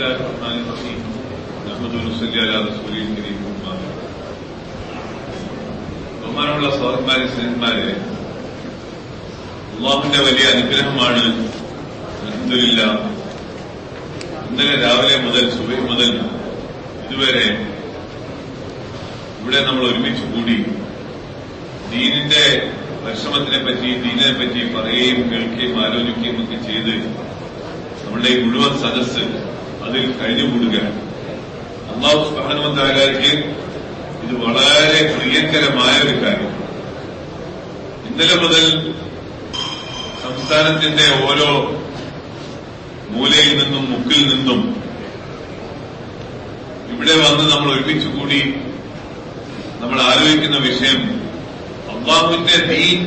الله الرحمن الرحيم نحمد ونصلي على رسوله الكريم أما بعد. ബഹുമാനമുള്ള സഹോദരന്മാരെ സ്നേഹന്മാരെ അള്ളാഹുവിന്റെ വലിയ അനുഗ്രഹമാണ് അൽഹംദുലില്ലാ ഇന്നലെ രാവിലെ മുതൽ സുബൈ മുതൽ ഇതുവരെ ഇവിടെ നമ്മൾ ഒരുമിച്ച് കൂടി ദീനിന്റെ പരിശ്രമത്തിനെ പറ്റി ദീനിനെ പറ്റി പറയുകയും കേൾക്കുകയും ആലോചിക്കുകയും ഒക്കെ ചെയ്ത് നമ്മുടെ ഈ മുഴുവൻ സദസ്സ് അതിൽ കഴിഞ്ഞുകൂടുകയാണ് അള്ളാഹു സുബാനുവന്താലേക്ക് ഇത് വളരെ പ്രിയങ്കരമായ ഒരു കാര്യം. ഇന്നലെ മുതൽ സംസ്ഥാനത്തിന്റെ ഓരോ മൂലയിൽ നിന്നും മുക്കിൽ നിന്നും ഇവിടെ വന്ന് നമ്മൾ ഒഴിപ്പിച്ചുകൂടി കൂടി നമ്മൾ ആലോചിക്കുന്ന വിഷയം അള്ളാഹുവിന്റെ ദീൻ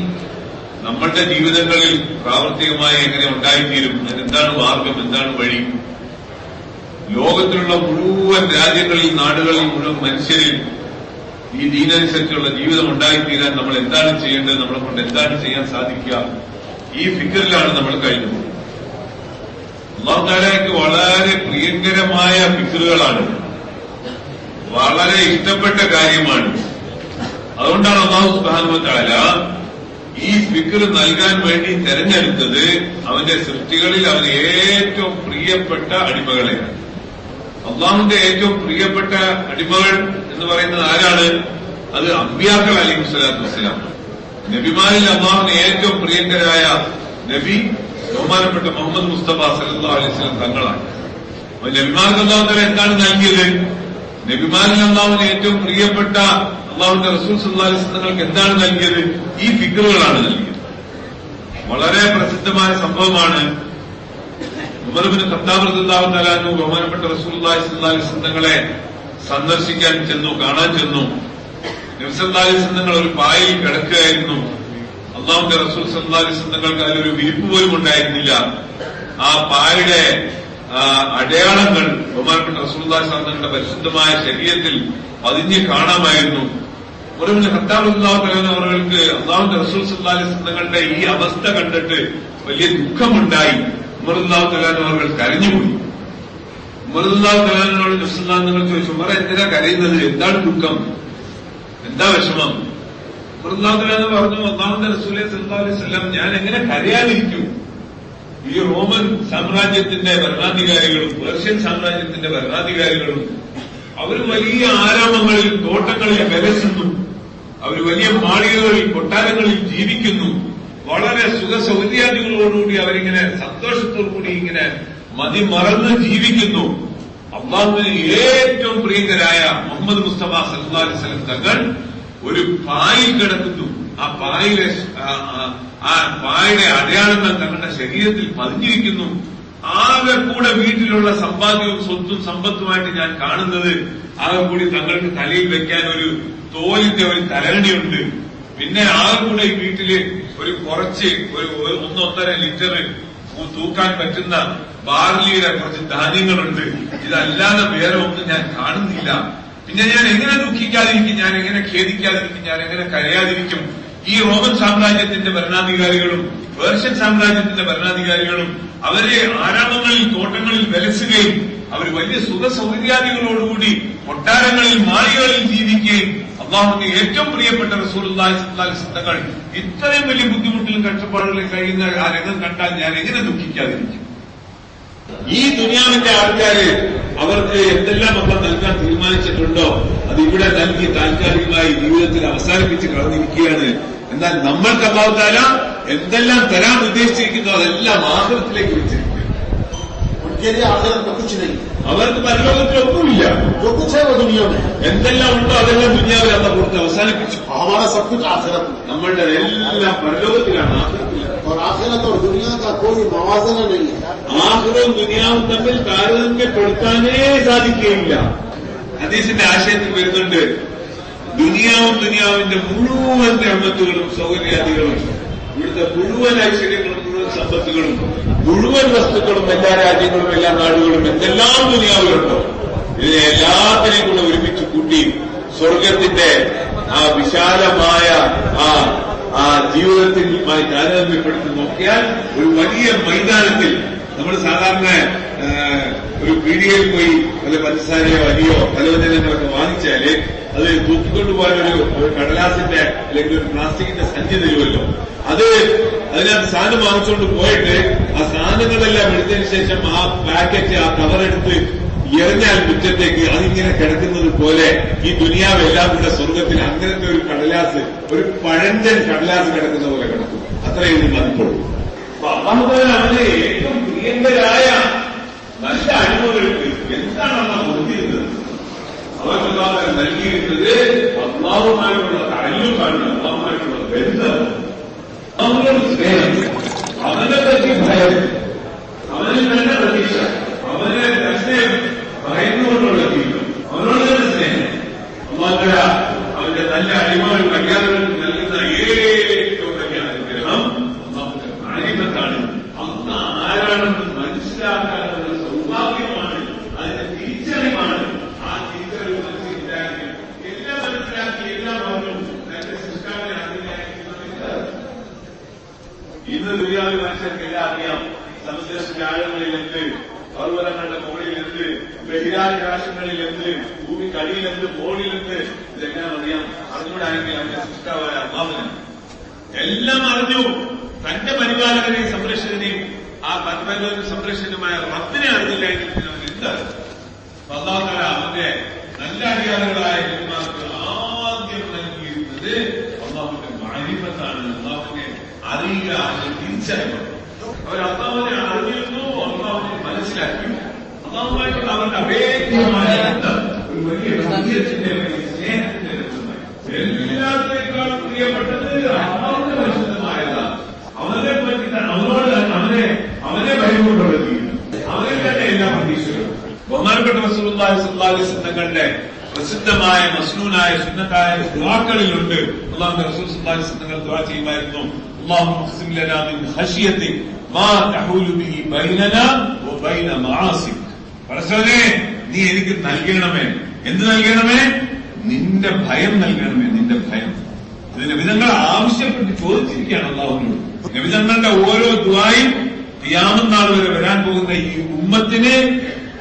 നമ്മളുടെ ജീവിതങ്ങളിൽ പ്രാവർത്തികമായി എങ്ങനെ ഉണ്ടായിത്തീരും അതിനെന്താണ് മാർഗം എന്താണ് വഴി? ലോകത്തിലുള്ള മുഴുവൻ രാജ്യങ്ങളിൽ നാടുകളിൽ മുഴുവൻ മനുഷ്യരിൽ ഈ ദീനനുസരിച്ചുള്ള ജീവിതം ഉണ്ടായിത്തീരാൻ നമ്മൾ എന്താണ് ചെയ്യേണ്ടത്? നമ്മളെ കൊണ്ട് എന്താണ് ചെയ്യാൻ സാധിക്കുക? ഈ ഫിക്കറിലാണ് നമ്മൾ കഴിഞ്ഞത് അള്ളാഹുദാലയ്ക്ക് വളരെ പ്രിയങ്കരമായ ഫിക്കറുകളാണ് വളരെ ഇഷ്ടപ്പെട്ട കാര്യമാണ്. അതുകൊണ്ടാണ് അള്ളാഹു സുബാനുവത്താല ഈ ഫിക്കർ നൽകാൻ വേണ്ടി തെരഞ്ഞെടുത്തത് അവന്റെ സൃഷ്ടികളിൽ അവന് ഏറ്റവും പ്രിയപ്പെട്ട അടിമകളെയാണ്. അള്ളാഹുന്റെ ഏറ്റവും പ്രിയപ്പെട്ട അടിമകൾ എന്ന് പറയുന്നത് ആരാണ്? അത് അമ്പിയാക്കൾ അലി സ്വലാത്തു വസ്സലാം. നബിമാരിൽ അള്ളാഹുന് ഏറ്റവും പ്രിയങ്കരായ നബി ബഹുമാനപ്പെട്ട മുഹമ്മദ് മുസ്തഫ സല്ലാ അലൈഹി തങ്ങളാണ്. നബിമാർക്ക് അള്ളാഹുത്തല എന്താണ് നൽകിയത്? നബിമാരിൽ അള്ളാഹുവിന് ഏറ്റവും പ്രിയപ്പെട്ട അള്ളാഹുന്റെ റസൂൽ സല്ലാ തങ്ങൾക്ക് എന്താണ് നൽകിയത്? ഈ ഫിഗറുകളാണ് നൽകിയത്. വളരെ പ്രസിദ്ധമായ സംഭവമാണ് ഉമർബിന് ഖത്താബ് ബഹുമാനപ്പെട്ട റസൂലുള്ളാഹി സ്വല്ലല്ലാഹി അലൈഹി തങ്ങളെ സന്ദർശിക്കാൻ ചെന്നു കാണാൻ ചെന്നു. നബി സ്വന്തങ്ങൾ തങ്ങൾ ഒരു പായയിൽ കിടക്കുകയായിരുന്നു. അള്ളാഹുന്റെ റസൂൽ സല്ലല്ലാഹു സ്വന്തങ്ങൾക്ക് അതിലൊരു വിരിപ്പ് പോലും ഉണ്ടായിരുന്നില്ല. ആ പായയുടെ അടയാളങ്ങൾ ബഹുമാനപ്പെട്ട റസൂലുള്ളാഹി സ്വന്തങ്ങളുടെ തങ്ങളുടെ പരിശുദ്ധമായ ശരീരത്തിൽ പതിഞ്ഞ് കാണാമായിരുന്നു. ഉറവിന് ഖത്താബ് റളിയല്ലാഹു തആല അവർക്ക് അള്ളാഹുന്റെ റസൂൽ സല്ലല്ലാഹു സ്വന്തങ്ങളുടെ തങ്ങളുടെ ഈ അവസ്ഥ കണ്ടിട്ട് വലിയ ദുഃഖമുണ്ടായി. ഉമർദാവ് തലാൻ അവർ കരഞ്ഞുപോയി. ഉമർദാവ് തലാനോട് നബ്സുല്ലാ നിങ്ങൾ ചോദിച്ചു ഉമർ എന്തിനാ കരയുന്നത്? എന്താണ് ദുഃഖം? എന്താ വിഷമം? ഉമർദാവ് തലാൻ പറഞ്ഞു ഒന്നാമത്തെ റസൂലെ സല്ലാ അലൈഹി സ്വലം ഞാൻ എങ്ങനെ കരയാതിരിക്കും? ഈ റോമൻ സാമ്രാജ്യത്തിന്റെ ഭരണാധികാരികളും പേർഷ്യൻ സാമ്രാജ്യത്തിന്റെ ഭരണാധികാരികളും അവർ വലിയ ആരാമങ്ങളിൽ തോട്ടങ്ങളിൽ വിലസുന്നു അവർ വലിയ മാളികകളിൽ കൊട്ടാരങ്ങളിൽ ജീവിക്കുന്നു. വളരെ സുഖ സൗകര്യാദികളോടുകൂടി അവരിങ്ങനെ സന്തോഷത്തോടുകൂടി ഇങ്ങനെ മതിമറന്ന് ജീവിക്കുന്നു. അള്ളാഹുവിന് ഏറ്റവും പ്രിയങ്കരായ മുഹമ്മദ് മുസ്തഫ സല്ലാലി സ്വലം തങ്ങൾ ഒരു പായിൽ കിടക്കുന്നു. ആ പായിലെ ആ, പായിലെ അടയാളങ്ങൾ തങ്ങളുടെ ശരീരത്തിൽ പതിഞ്ഞിരിക്കുന്നു. ആകെ കൂടെ വീട്ടിലുള്ള സമ്പാദ്യവും സ്വത്തും സമ്പത്തുമായിട്ട് ഞാൻ കാണുന്നത് ആകെ കൂടി തങ്ങൾക്ക് തലയിൽ വെക്കാൻ ഒരു തോലിന്റെ ഒരു തലകണിയുണ്ട്. പിന്നെ ആകെ കൂടെ വീട്ടിൽ ഒരു കുറച്ച് ഒരു ഒന്നൊന്നര ലിറ്റർ തൂക്കാൻ പറ്റുന്ന ബാർലിയുടെ കുറച്ച് ധാന്യങ്ങളുണ്ട്. ഇതല്ലാതെ വേറെ ഒന്നും ഞാൻ കാണുന്നില്ല. പിന്നെ ഞാൻ എങ്ങനെ ദുഃഖിക്കാതിരിക്കും? ഞാൻ എങ്ങനെ ഖേദിക്കാതിരിക്കും? ഞാൻ എങ്ങനെ കരയാതിരിക്കും? ഈ റോമൻ സാമ്രാജ്യത്തിന്റെ ഭരണാധികാരികളും പേർഷ്യൻ സാമ്രാജ്യത്തിന്റെ ഭരണാധികാരികളും അവരെ ആരാമങ്ങളിൽ തോട്ടങ്ങളിൽ വിലസുകയും അവർ വലിയ സുഖ സൗകര്യാദികളോടുകൂടി കൊട്ടാരങ്ങളിൽ മാളികളിൽ ജീവിക്കുകയും അള്ളാഹുവിന്റെ ഏറ്റവും പ്രിയപ്പെട്ട റസൂലുള്ളാഹി സ്വല്ലല്ലാഹി തങ്ങൾ ഇത്രയും വലിയ ബുദ്ധിമുട്ടിലും കഷ്ടപ്പാടുകളിൽ കഴിയുന്ന ആ രംഗം കണ്ടാൽ ഞാൻ എങ്ങനെ ദുഃഖിക്കാതിരിക്കും? ഈ ദുനിയാവിന്റെ ആൾക്കാര് അവർക്ക് എന്തെല്ലാം നമ്മൾ നൽകാൻ തീരുമാനിച്ചിട്ടുണ്ടോ അത് ഇവിടെ നൽകി താൽക്കാലികമായി ജീവിതത്തിൽ അവസാനിപ്പിച്ച് കളഞ്ഞിരിക്കുകയാണ്. എന്നാൽ നമ്മൾക്ക് അഭാവത്താല എന്തെല്ലാം തരാൻ ഉദ്ദേശിച്ചിരിക്കുന്നു അതെല്ലാം ആഗ്രഹത്തിലേക്ക് വെച്ചിരിക്കുക उनके लिए आखिरत में कुछ नहीं അവർക്ക് പരലോകത്തിലൊന്നുമില്ല जो कुछ है वो दुनिया में है എന്തെല്ലാം ഉണ്ടോ അതെല്ലാം ദുനിയാവിൽ അല്ല കൊടുത്ത് അവസാനിപ്പിച്ചു और हमारा सब कुछ आखिरत में നമ്മളുടെ എല്ലാം പരലോകത്തിലാണ് ആഹൃത്തിലാണ് है। और आखिरत और दुनिया का कोई मवाजना नहीं है ആഹ്റവും ദുനിയാവും തമ്മിൽ താരതമ്യപ്പെടുത്താനേ സാധിക്കുകയില്ല ഹദീസിന്റെ ആശയത്തിൽ വരുന്നുണ്ട് ദുനിയാവും ദുനിയാവിന്റെ മുഴുവൻ രഹമത്തുകളും സൗകര്യാദികളും ഇവിടുത്തെ മുഴുവൻ ഐശ്വര്യങ്ങളും മുഴുവൻ സമ്പത്തുകളും മുഴുവൻ വസ്തുക്കളും എല്ലാ രാജ്യങ്ങളും എല്ലാ നാടുകളും എന്തെല്ലാം ദുനിയാവിലുണ്ടോ? ഇതിനെ എല്ലാത്തിനെയും കൂടെ ഒരുമിച്ച് കൂട്ടി സ്വർഗത്തിന്റെ ആ വിശാലമായ ആ ആ ജീവിതത്തിനുമായി താരതമ്യപ്പെടുത്തി നോക്കിയാൽ ഒരു വലിയ മൈതാനത്തിൽ നമ്മൾ സാധാരണ ഒരു പീഡിയയിൽ പോയി വല്ല പഞ്ചസാരയോ അരിയോ പലവ്യഞ്ജനങ്ങളൊക്കെ വാങ്ങിച്ചാൽ അത് തൂക്കിക്കൊണ്ട് പോകാൻ ഒരു കടലാസിന്റെ അല്ലെങ്കിൽ ഒരു പ്ലാസ്റ്റിക്കിന്റെ സഞ്ചി തരുമല്ലോ. അത് അതിനകത്ത് സാധനം വാങ്ങിച്ചുകൊണ്ട് പോയിട്ട് ആ സാധനങ്ങളെല്ലാം എടുത്തതിന് ശേഷം ആ പാക്കറ്റ് ആ കവർ എടുത്ത് എറിഞ്ഞാൽ മുറ്റത്തേക്ക് അതിങ്ങനെ കിടക്കുന്നത് പോലെ ഈ ദുനിയാവ് എല്ലാം കൂടെ സ്വർഗത്തിൽ അങ്ങനത്തെ ഒരു കടലാസ് ഒരു പഴഞ്ചൻ കടലാസ് കിടക്കുന്ന പോലെ കിടക്കും. അത്രയും മതിപ്പുള്ളൂ അപ്പൊ ഏറ്റവും പ്രിയങ്കരായ നല്ല അനുഭവങ്ങൾക്ക് എന്താണ് അവർക്ക് അള്ളാഹു നൽകിയിരുന്നത് അള്ളാഹുമായിട്ടുള്ള തഴലുമാണ് അള്ളാഹുമായിട്ടുള്ള ബന്ധം അവനോട് സ്നേഹം അവനെ പറ്റി ഭയം അവനിൽ തന്നെ പ്രതീക്ഷ അവനെ തന്നെ ഭയന്നുകൊണ്ടുള്ള ജീവിതം അവനോട് തന്നെ സ്നേഹം അള്ളാഹുര അവന്റെ നല്ല അടിമകൾ മര്യാദകൾക്ക് നൽകുന്ന ഏറ്റവും വലിയ അനുഗ്രഹം അള്ളാഹുന്റെ മാനിമത്താണ് അന്ന് ആരാണെന്ന് മനസ്സിലാക്കാനുള്ള സൗഭാഗ്യമാണ് അതിന്റെ തിരിച്ചറിവാണ് ആ തിരിച്ചറിവ് മനസ്സിലാക്കി എല്ലാം മനസ്സിലാക്കി എല്ലാം പറഞ്ഞു തന്റെ സൃഷ്ടാവിനെ അതിനായിരിക്കുന്നതില്ല ഇന്ന് ദുര്യാവിൽ മനുഷ്യർക്ക് എല്ലാം അറിയാം. സമുദ്രത്തിന്റെ ആഴങ്ങളിലെന്ത് പർവതങ്ങളുടെ മുകളിലെന്ത്? ബഹിരാകാശങ്ങളിലെന്ത് ഭൂമിക്കടിയിലെന്ത് മുകളിലെന്ത്? ഇതെല്ലാം അറിയാം. അറിഞ്ഞുകൂടായെങ്കിൽ അവന്റെ സൃഷ്ടാവായ അമ്മാവന് എല്ലാം അറിഞ്ഞു. തന്റെ പരിപാലകനെയും സംരക്ഷകനെയും ആ പരിപാലകനും സംരക്ഷകനുമായ റബ്ബിനെ അറിഞ്ഞില്ല എങ്കിൽ പിന്നെ അവൻ എന്താണ്? അള്ളാഹുതല അവന്റെ നല്ല ജന്മാർക്ക് ആദ്യം നൽകിയിരുന്നത് അള്ളാഹുന്റെ മാരിഫത്താണ് അള്ളാഹുവിനെ അറിയുക അത് തിരിച്ചറിവ് അവർ അള്ളാഹുവിനെ അറിഞ്ഞിരുന്നു അള്ളാഹുവിനെ മനസ്സിലാക്കി. അള്ളാഹുമായിട്ടുള്ള അവരുടെ അഭേദ്യമായ ഒരു വലിയ ബന്ധത്തിന്റെ വലിയ സ്നേഹത്തിന്റെ ബന്ധമായി. എല്ലാത്തിനേക്കാളും പ്രിയപ്പെട്ടത് അള്ളാഹുവിന്റെ പരിശുദ്ധമായതാണ്. അവനെ പറ്റി അവനോട് അവനെ അവനെ ഭയമുകൊണ്ടുള്ള അവനെ തന്നെ എല്ലാ പ്രതീക്ഷകളും. ബഹുമാനപ്പെട്ട റസൂലുള്ളാഹി സ്വല്ലല്ലാഹു അലൈഹി തങ്ങളുടെ പ്രസിദ്ധമായ മസ്നൂനായ സുന്നത്തായ ദുആക്കളിലുണ്ട് അള്ളാഹു റസൂൽ വസല്ലം തങ്ങൾ ദുആ ചെയ്യുമായിരുന്നു. اللهم اقسم لنا من خشيتك ما تحول به بيننا وبين معاصيك പരസ്പരനെ നീ എനിക്ക് നൽകണമേ എന്ത് നൽകണമേ നിന്റെ ഭയം നൽകണമേ നിന്റെ ഭയം ഇത് നബിതങ്ങൾ ആവശ്യപ്പെട്ട് ചോദിച്ചിരിക്കുകയാണ് അള്ളാഹുവിനോട് നബിതങ്ങളുടെ ഓരോ ദ്വായും ഖിയാമത്ത് നാൾ വരെ വരാൻ പോകുന്ന ഈ ഉമ്മത്തിന്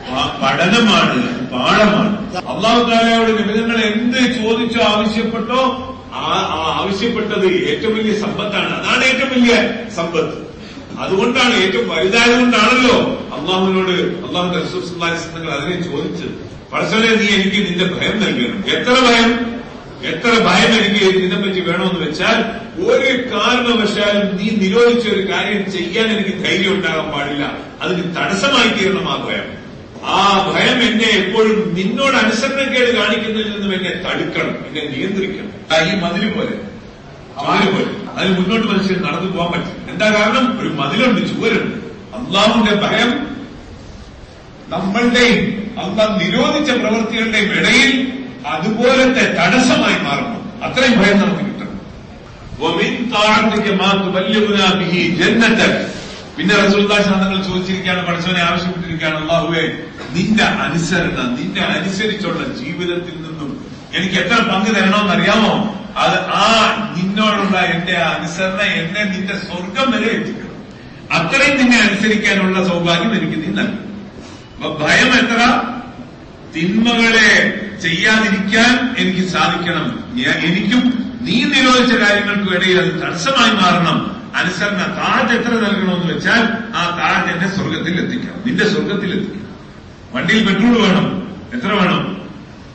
പ- പഠനമാണ് പാഠമാണ് അള്ളാഹു താലയോട് നിബിധങ്ങൾ എന്ത് ചോദിച്ചോ ആവശ്യപ്പെട്ടോ ആ ആ ആവശ്യപ്പെട്ടത് ഏറ്റവും വലിയ സമ്പത്താണ്. അതാണ് ഏറ്റവും വലിയ സമ്പത്ത്. അതുകൊണ്ടാണ് ഏറ്റവും വലുതായതുകൊണ്ടാണല്ലോ അള്ളാഹുവിനോട് അള്ളാഹുന്റെ അതിനെ ചോദിച്ചത്. പരസ്പരം നീ എനിക്ക് നിന്റെ ഭയം നൽകണം. എത്ര ഭയം? എത്ര ഭയം എനിക്ക് ഇതിനെപ്പറ്റി വേണമെന്ന് വെച്ചാൽ ഒരു കാരണവശാലും നീ നിരോധിച്ച ഒരു കാര്യം ചെയ്യാൻ എനിക്ക് ധൈര്യം ഉണ്ടാകാൻ പാടില്ല. അതിന് തടസ്സമായി തീരണം ആ ഭയം. ആ ഭയം എന്നെ എപ്പോഴും നിന്നോട് അനുസരണക്കേട് കാണിക്കുന്നതിൽ നിന്നും എന്നെ തടുക്കണം എന്നെ നിയന്ത്രിക്കണം. ഈ മതിൽ പോലെ. മതിൽ പോലെ. അതിന് മുന്നോട്ട് മനുഷ്യൻ നടന്നു പോകാൻ പറ്റും എന്താ കാരണം? ഒരു മതിലുണ്ട് ചുവരുണ്ട്. അള്ളാഹുന്റെ ഭയം നമ്മളുടെയും അള്ള നിരോധിച്ച പ്രവൃത്തികളുടെയും ഇടയിൽ അതുപോലത്തെ തടസ്സമായി മാറണം അത്രയും ഭയം നമുക്ക് കിട്ടണം. പിന്നെ റസൂൽദാസ് തങ്ങൾ ചോദിച്ചിരിക്കുകയാണ് പഠിച്ചവനെ ആവശ്യപ്പെട്ടിരിക്കുകയാണ് അള്ളാഹുവെ നിന്റെ അനുസരണ നിന്നെ അനുസരിച്ചുള്ള ജീവിതത്തിൽ എനിക്ക് എത്ര പങ്ക് തരണമെന്ന് അറിയാമോ അത് ആ നിന്നോടുള്ള എന്റെ അനുസരണ എന്നെ നിന്റെ സ്വർഗം വരെ എത്തിക്കണം. അത്രയും നിന്നെ അനുസരിക്കാനുള്ള സൗഭാഗ്യം എനിക്ക് നീ നൽകും അപ്പൊ ഭയം എത്ര? തിന്മകളെ ചെയ്യാതിരിക്കാൻ എനിക്ക് സാധിക്കണം. എനിക്കും നീ നിരോധിച്ച കാര്യങ്ങൾക്ക് ഇടയിൽ അത് തടസ്സമായി മാറണം. അനുസരണ താഴ് എത്ര നൽകണമെന്ന് വെച്ചാൽ ആ താഴ് എന്നെ സ്വർഗത്തിൽ എത്തിക്കണം. നിന്റെ സ്വർഗത്തിൽ എത്തിക്കണം. വണ്ടിയിൽ പെട്രോൾ വേണം. എത്ര വേണം?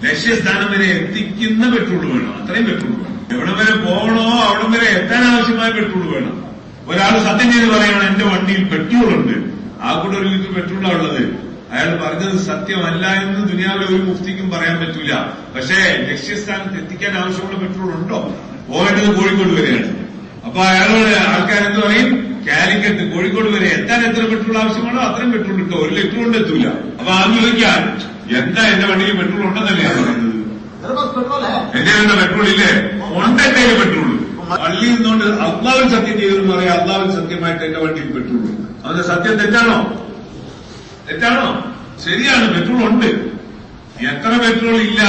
ലക്ഷ്യസ്ഥാനം വരെ എത്തിക്കുന്ന പെട്രോൾ വേണം. അത്രയും പെട്രോൾ വേണം. എവിടെ വരെ പോകണോ അവിടെ വരെ എത്താൻ ആവശ്യമായ പെട്രോൾ വേണം. ഒരാൾ സത്യം ചെയ്ത് പറയുകയാണ് എന്റെ വണ്ടിയിൽ പെട്രോൾ ഉണ്ട്. ആ കൂടെ ഒരു ലിറ്റർ പെട്രോളാണ് ഉള്ളത്. അയാൾ പറഞ്ഞത് സത്യമല്ല എന്ന് ദുനിയാവിലെ ഒരു മുഫ്തിക്കും പറയാൻ പറ്റില്ല പക്ഷേ ലക്ഷ്യസ്ഥാനത്ത് എത്തിക്കാൻ ആവശ്യമുള്ള പെട്രോൾ ഉണ്ടോ? പോകേണ്ടത് കോഴിക്കോട് വരെയാണ്. അപ്പൊ അയാളോട് ആൾക്കാരെന്ത് പറയും? കാലിക്കറ്റ് കോഴിക്കോട് വരെ എത്താൻ എത്ര പെട്രോൾ ആവശ്യമാണോ അത്രയും പെട്രോൾ കിട്ടും. ഒരു ലിറ്റർ കൊണ്ട് എത്തൂല അപ്പൊ ആ ചോദിക്കാൻ എന്താ എന്റെ വണ്ടിയിൽ പെട്രോൾ ഉണ്ടെന്നല്ലേ ഞാൻ പറയുന്നത്? എന്റെ കയ്യിൽ പെട്രോൾ ഇല്ലേ? ഉണ്ട് എന്റെ പെട്രോൾ പള്ളിയിൽ നിന്നുകൊണ്ട് അള്ളാവിൽ സത്യം ചെയ്തെന്ന് പറയാം അള്ളാവിൽ സത്യമായിട്ട് എന്റെ വണ്ടിയിൽ പെട്രോൾ അതിന്റെ സത്യം തെറ്റാണോ? തെറ്റാണോ? ശരിയാണ് പെട്രോൾ ഉണ്ട്. എത്ര പെട്രോൾ ഇല്ല?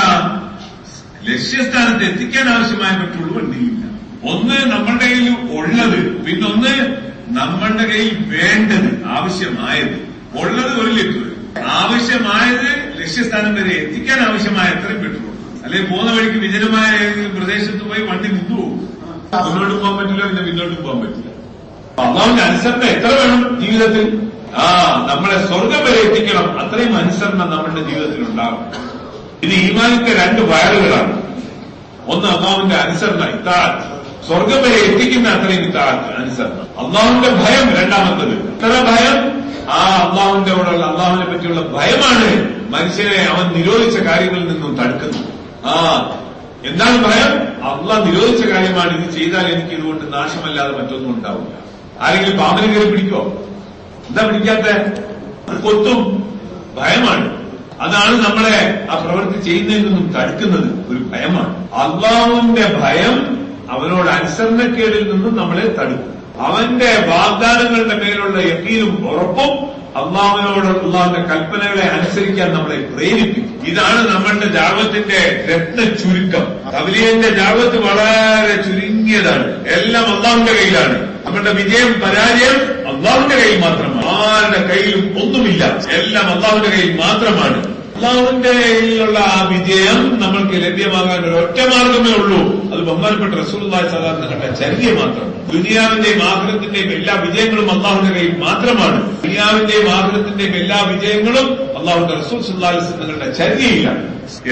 ലക്ഷ്യസ്ഥാനത്ത് എത്തിക്കാൻ ആവശ്യമായ പെട്രോൾ വണ്ടിയില്ല ഒന്ന് നമ്മളുടെ കയ്യിൽ ഉള്ളത് പിന്നൊന്ന് നമ്മളുടെ കയ്യിൽ വേണ്ടത് ആവശ്യമായത്. ഉള്ളത് ഒരു ലിറ്റർ. ആവശ്യമായത് ലക്ഷ്യസ്ഥാനം വരെ എത്തിക്കാൻ ആവശ്യമായ എത്രയും പെട്രോൾ. അല്ലെങ്കിൽ പോകുന്ന വഴിക്ക് വിജനമായ ഏതെങ്കിലും പ്രദേശത്ത് പോയി വണ്ടി നിന്നു പോകും. മുന്നോട്ട് പോകാൻ പറ്റില്ല പിന്നെ പിന്നോട്ടും പോകാൻ പറ്റില്ല. അള്ളാവിന്റെ അനുസരണ എത്ര വേണം ജീവിതത്തിൽ? ആ നമ്മളെ സ്വർഗം വരെ എത്തിക്കണം. അത്രയും അനുസരണം നമ്മളുടെ ജീവിതത്തിൽ ഉണ്ടാകും ഇത് ഈമാനിന്റെ രണ്ട് വയറുകളാണ്. ഒന്ന് അള്ളാഹുവിന്റെ അനുസരണ ഇത്താത്ത് സ്വർഗം വരെ എത്തിക്കുന്ന അത്രയും അനുസരണം. അള്ളാഹുവിന്റെ ഭയം രണ്ടാമത്തത്. എത്ര ഭയം? ആ അള്ളാഹുവിന്റെ കൂടെയുള്ള അള്ളാഹുവിനെ പറ്റിയുള്ള ഭയമാണ് മനുഷ്യനെ അവൻ നിരോധിച്ച കാര്യങ്ങളിൽ നിന്നും തടുക്കുന്നത്. ആ എന്താണ് ഭയം? അള്ളാഹ് നിരോധിച്ച കാര്യമാണ് ഇത് ചെയ്താൽ എനിക്ക് ഇതുകൊണ്ട് നാശമല്ലാതെ മറ്റൊന്നും ഉണ്ടാവില്ല. ആരെങ്കിലും പാമ്പിനെ കയറി പിടിക്കോ എന്താ പിടിക്കാത്ത? കൊത്തും. ഭയമാണ്. അതാണ് നമ്മളെ ആ പ്രവൃത്തി ചെയ്യുന്നതിൽ നിന്നും തടുക്കുന്നത് ഒരു ഭയമാണ്. അള്ളാഹുവിന്റെ ഭയം അവനോട് അനുസരണക്കേടിൽ നിന്നും നമ്മളെ തടുക്കും. അവന്റെ വാഗ്ദാനങ്ങളുടെ മേലുള്ള യക്കീനും ഉറപ്പും അള്ളാഹുവിനോട് അള്ളാഹുവിന്റെ കൽപ്പനകളെ അനുസരിക്കാൻ നമ്മളെ പ്രേരിപ്പിക്കും. ഇതാണ് നമ്മളുടെ ജാഗത്തിന്റെ രത്ന ചുരുക്കം. കവലിയന്റെ ജാഗത്ത് വളരെ ചുരുങ്ങിയതാണ്. എല്ലാം അള്ളാഹുന്റെ കയ്യിലാണ്. നമ്മളുടെ വിജയം പരാജയം അള്ളാഹുന്റെ കയ്യിൽ മാത്രമാണ്. ആരുടെ കയ്യിലും ഒന്നുമില്ല. എല്ലാം അള്ളാഹുന്റെ കയ്യിൽ മാത്രമാണ്. അള്ളാഹുവിന്റെ കയ്യിലുള്ള ആ വിജയം നമ്മൾക്ക് ലഭ്യമാകാൻ ഒരു ഒറ്റ മാർഗമേ ഉള്ളൂ. അത് ബഹുമാനപ്പെട്ട റസൂലുള്ളാഹി സാധാരണ കണ്ട ചരിത്രം മാത്രം. ദുനിയാവിന്റെയും ആഗ്രഹത്തിന്റെയും എല്ലാ വിജയങ്ങളും അള്ളാഹുവിന്റെ കയ്യിൽ മാത്രമാണ്. ദുനിയാവിന്റെയും ആഗ്രഹത്തിന്റെയും എല്ലാ വിജയങ്ങളും അള്ളാഹുന്റെ റസൂൽ സുല്ലാഹി തങ്ങളുടെ ചര്യയിലാണ്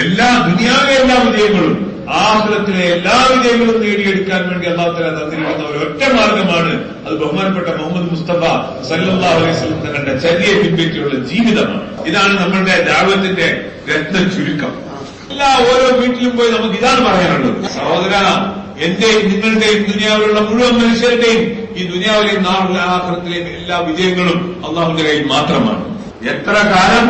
എല്ലാ ദുനിയാവിലെ എല്ലാ വിജയങ്ങളും ആഹ്ലത്തിലെ എല്ലാ വിജയങ്ങളും നേടിയെടുക്കാൻ വേണ്ടി അള്ളാഹുത്തല തന്നിരിക്കുന്ന ഒരു ഒറ്റ മാർഗമാണ് അത് ബഹുമാനപ്പെട്ട മുഹമ്മദ് മുസ്തഫ സല്ലാ അലൈസ്ലം തങ്ങളുടെ ചര്യയെ പിൻപറ്റിയുള്ള ജീവിതമാണ്. ഇതാണ് നമ്മളുടെ ദാവത്തിന്റെ രത്ന ചുരുക്കം. എല്ലാ ഓരോ വീട്ടിലും പോയി നമുക്ക് ഇതാണ് പറയാനുള്ളത്. സഹോദര എന്റെയും നിങ്ങളുടെയും ദുനിയാവിലുള്ള മുഴുവൻ മനുഷ്യരുടെയും ഈ ദുനിയാവിലെയും നാളെ ആഹ്ലത്തിലെയും എല്ലാ വിജയങ്ങളും അള്ളാഹുവിന്റെ കയ്യിൽ മാത്രമാണ്. എത്ര കാലം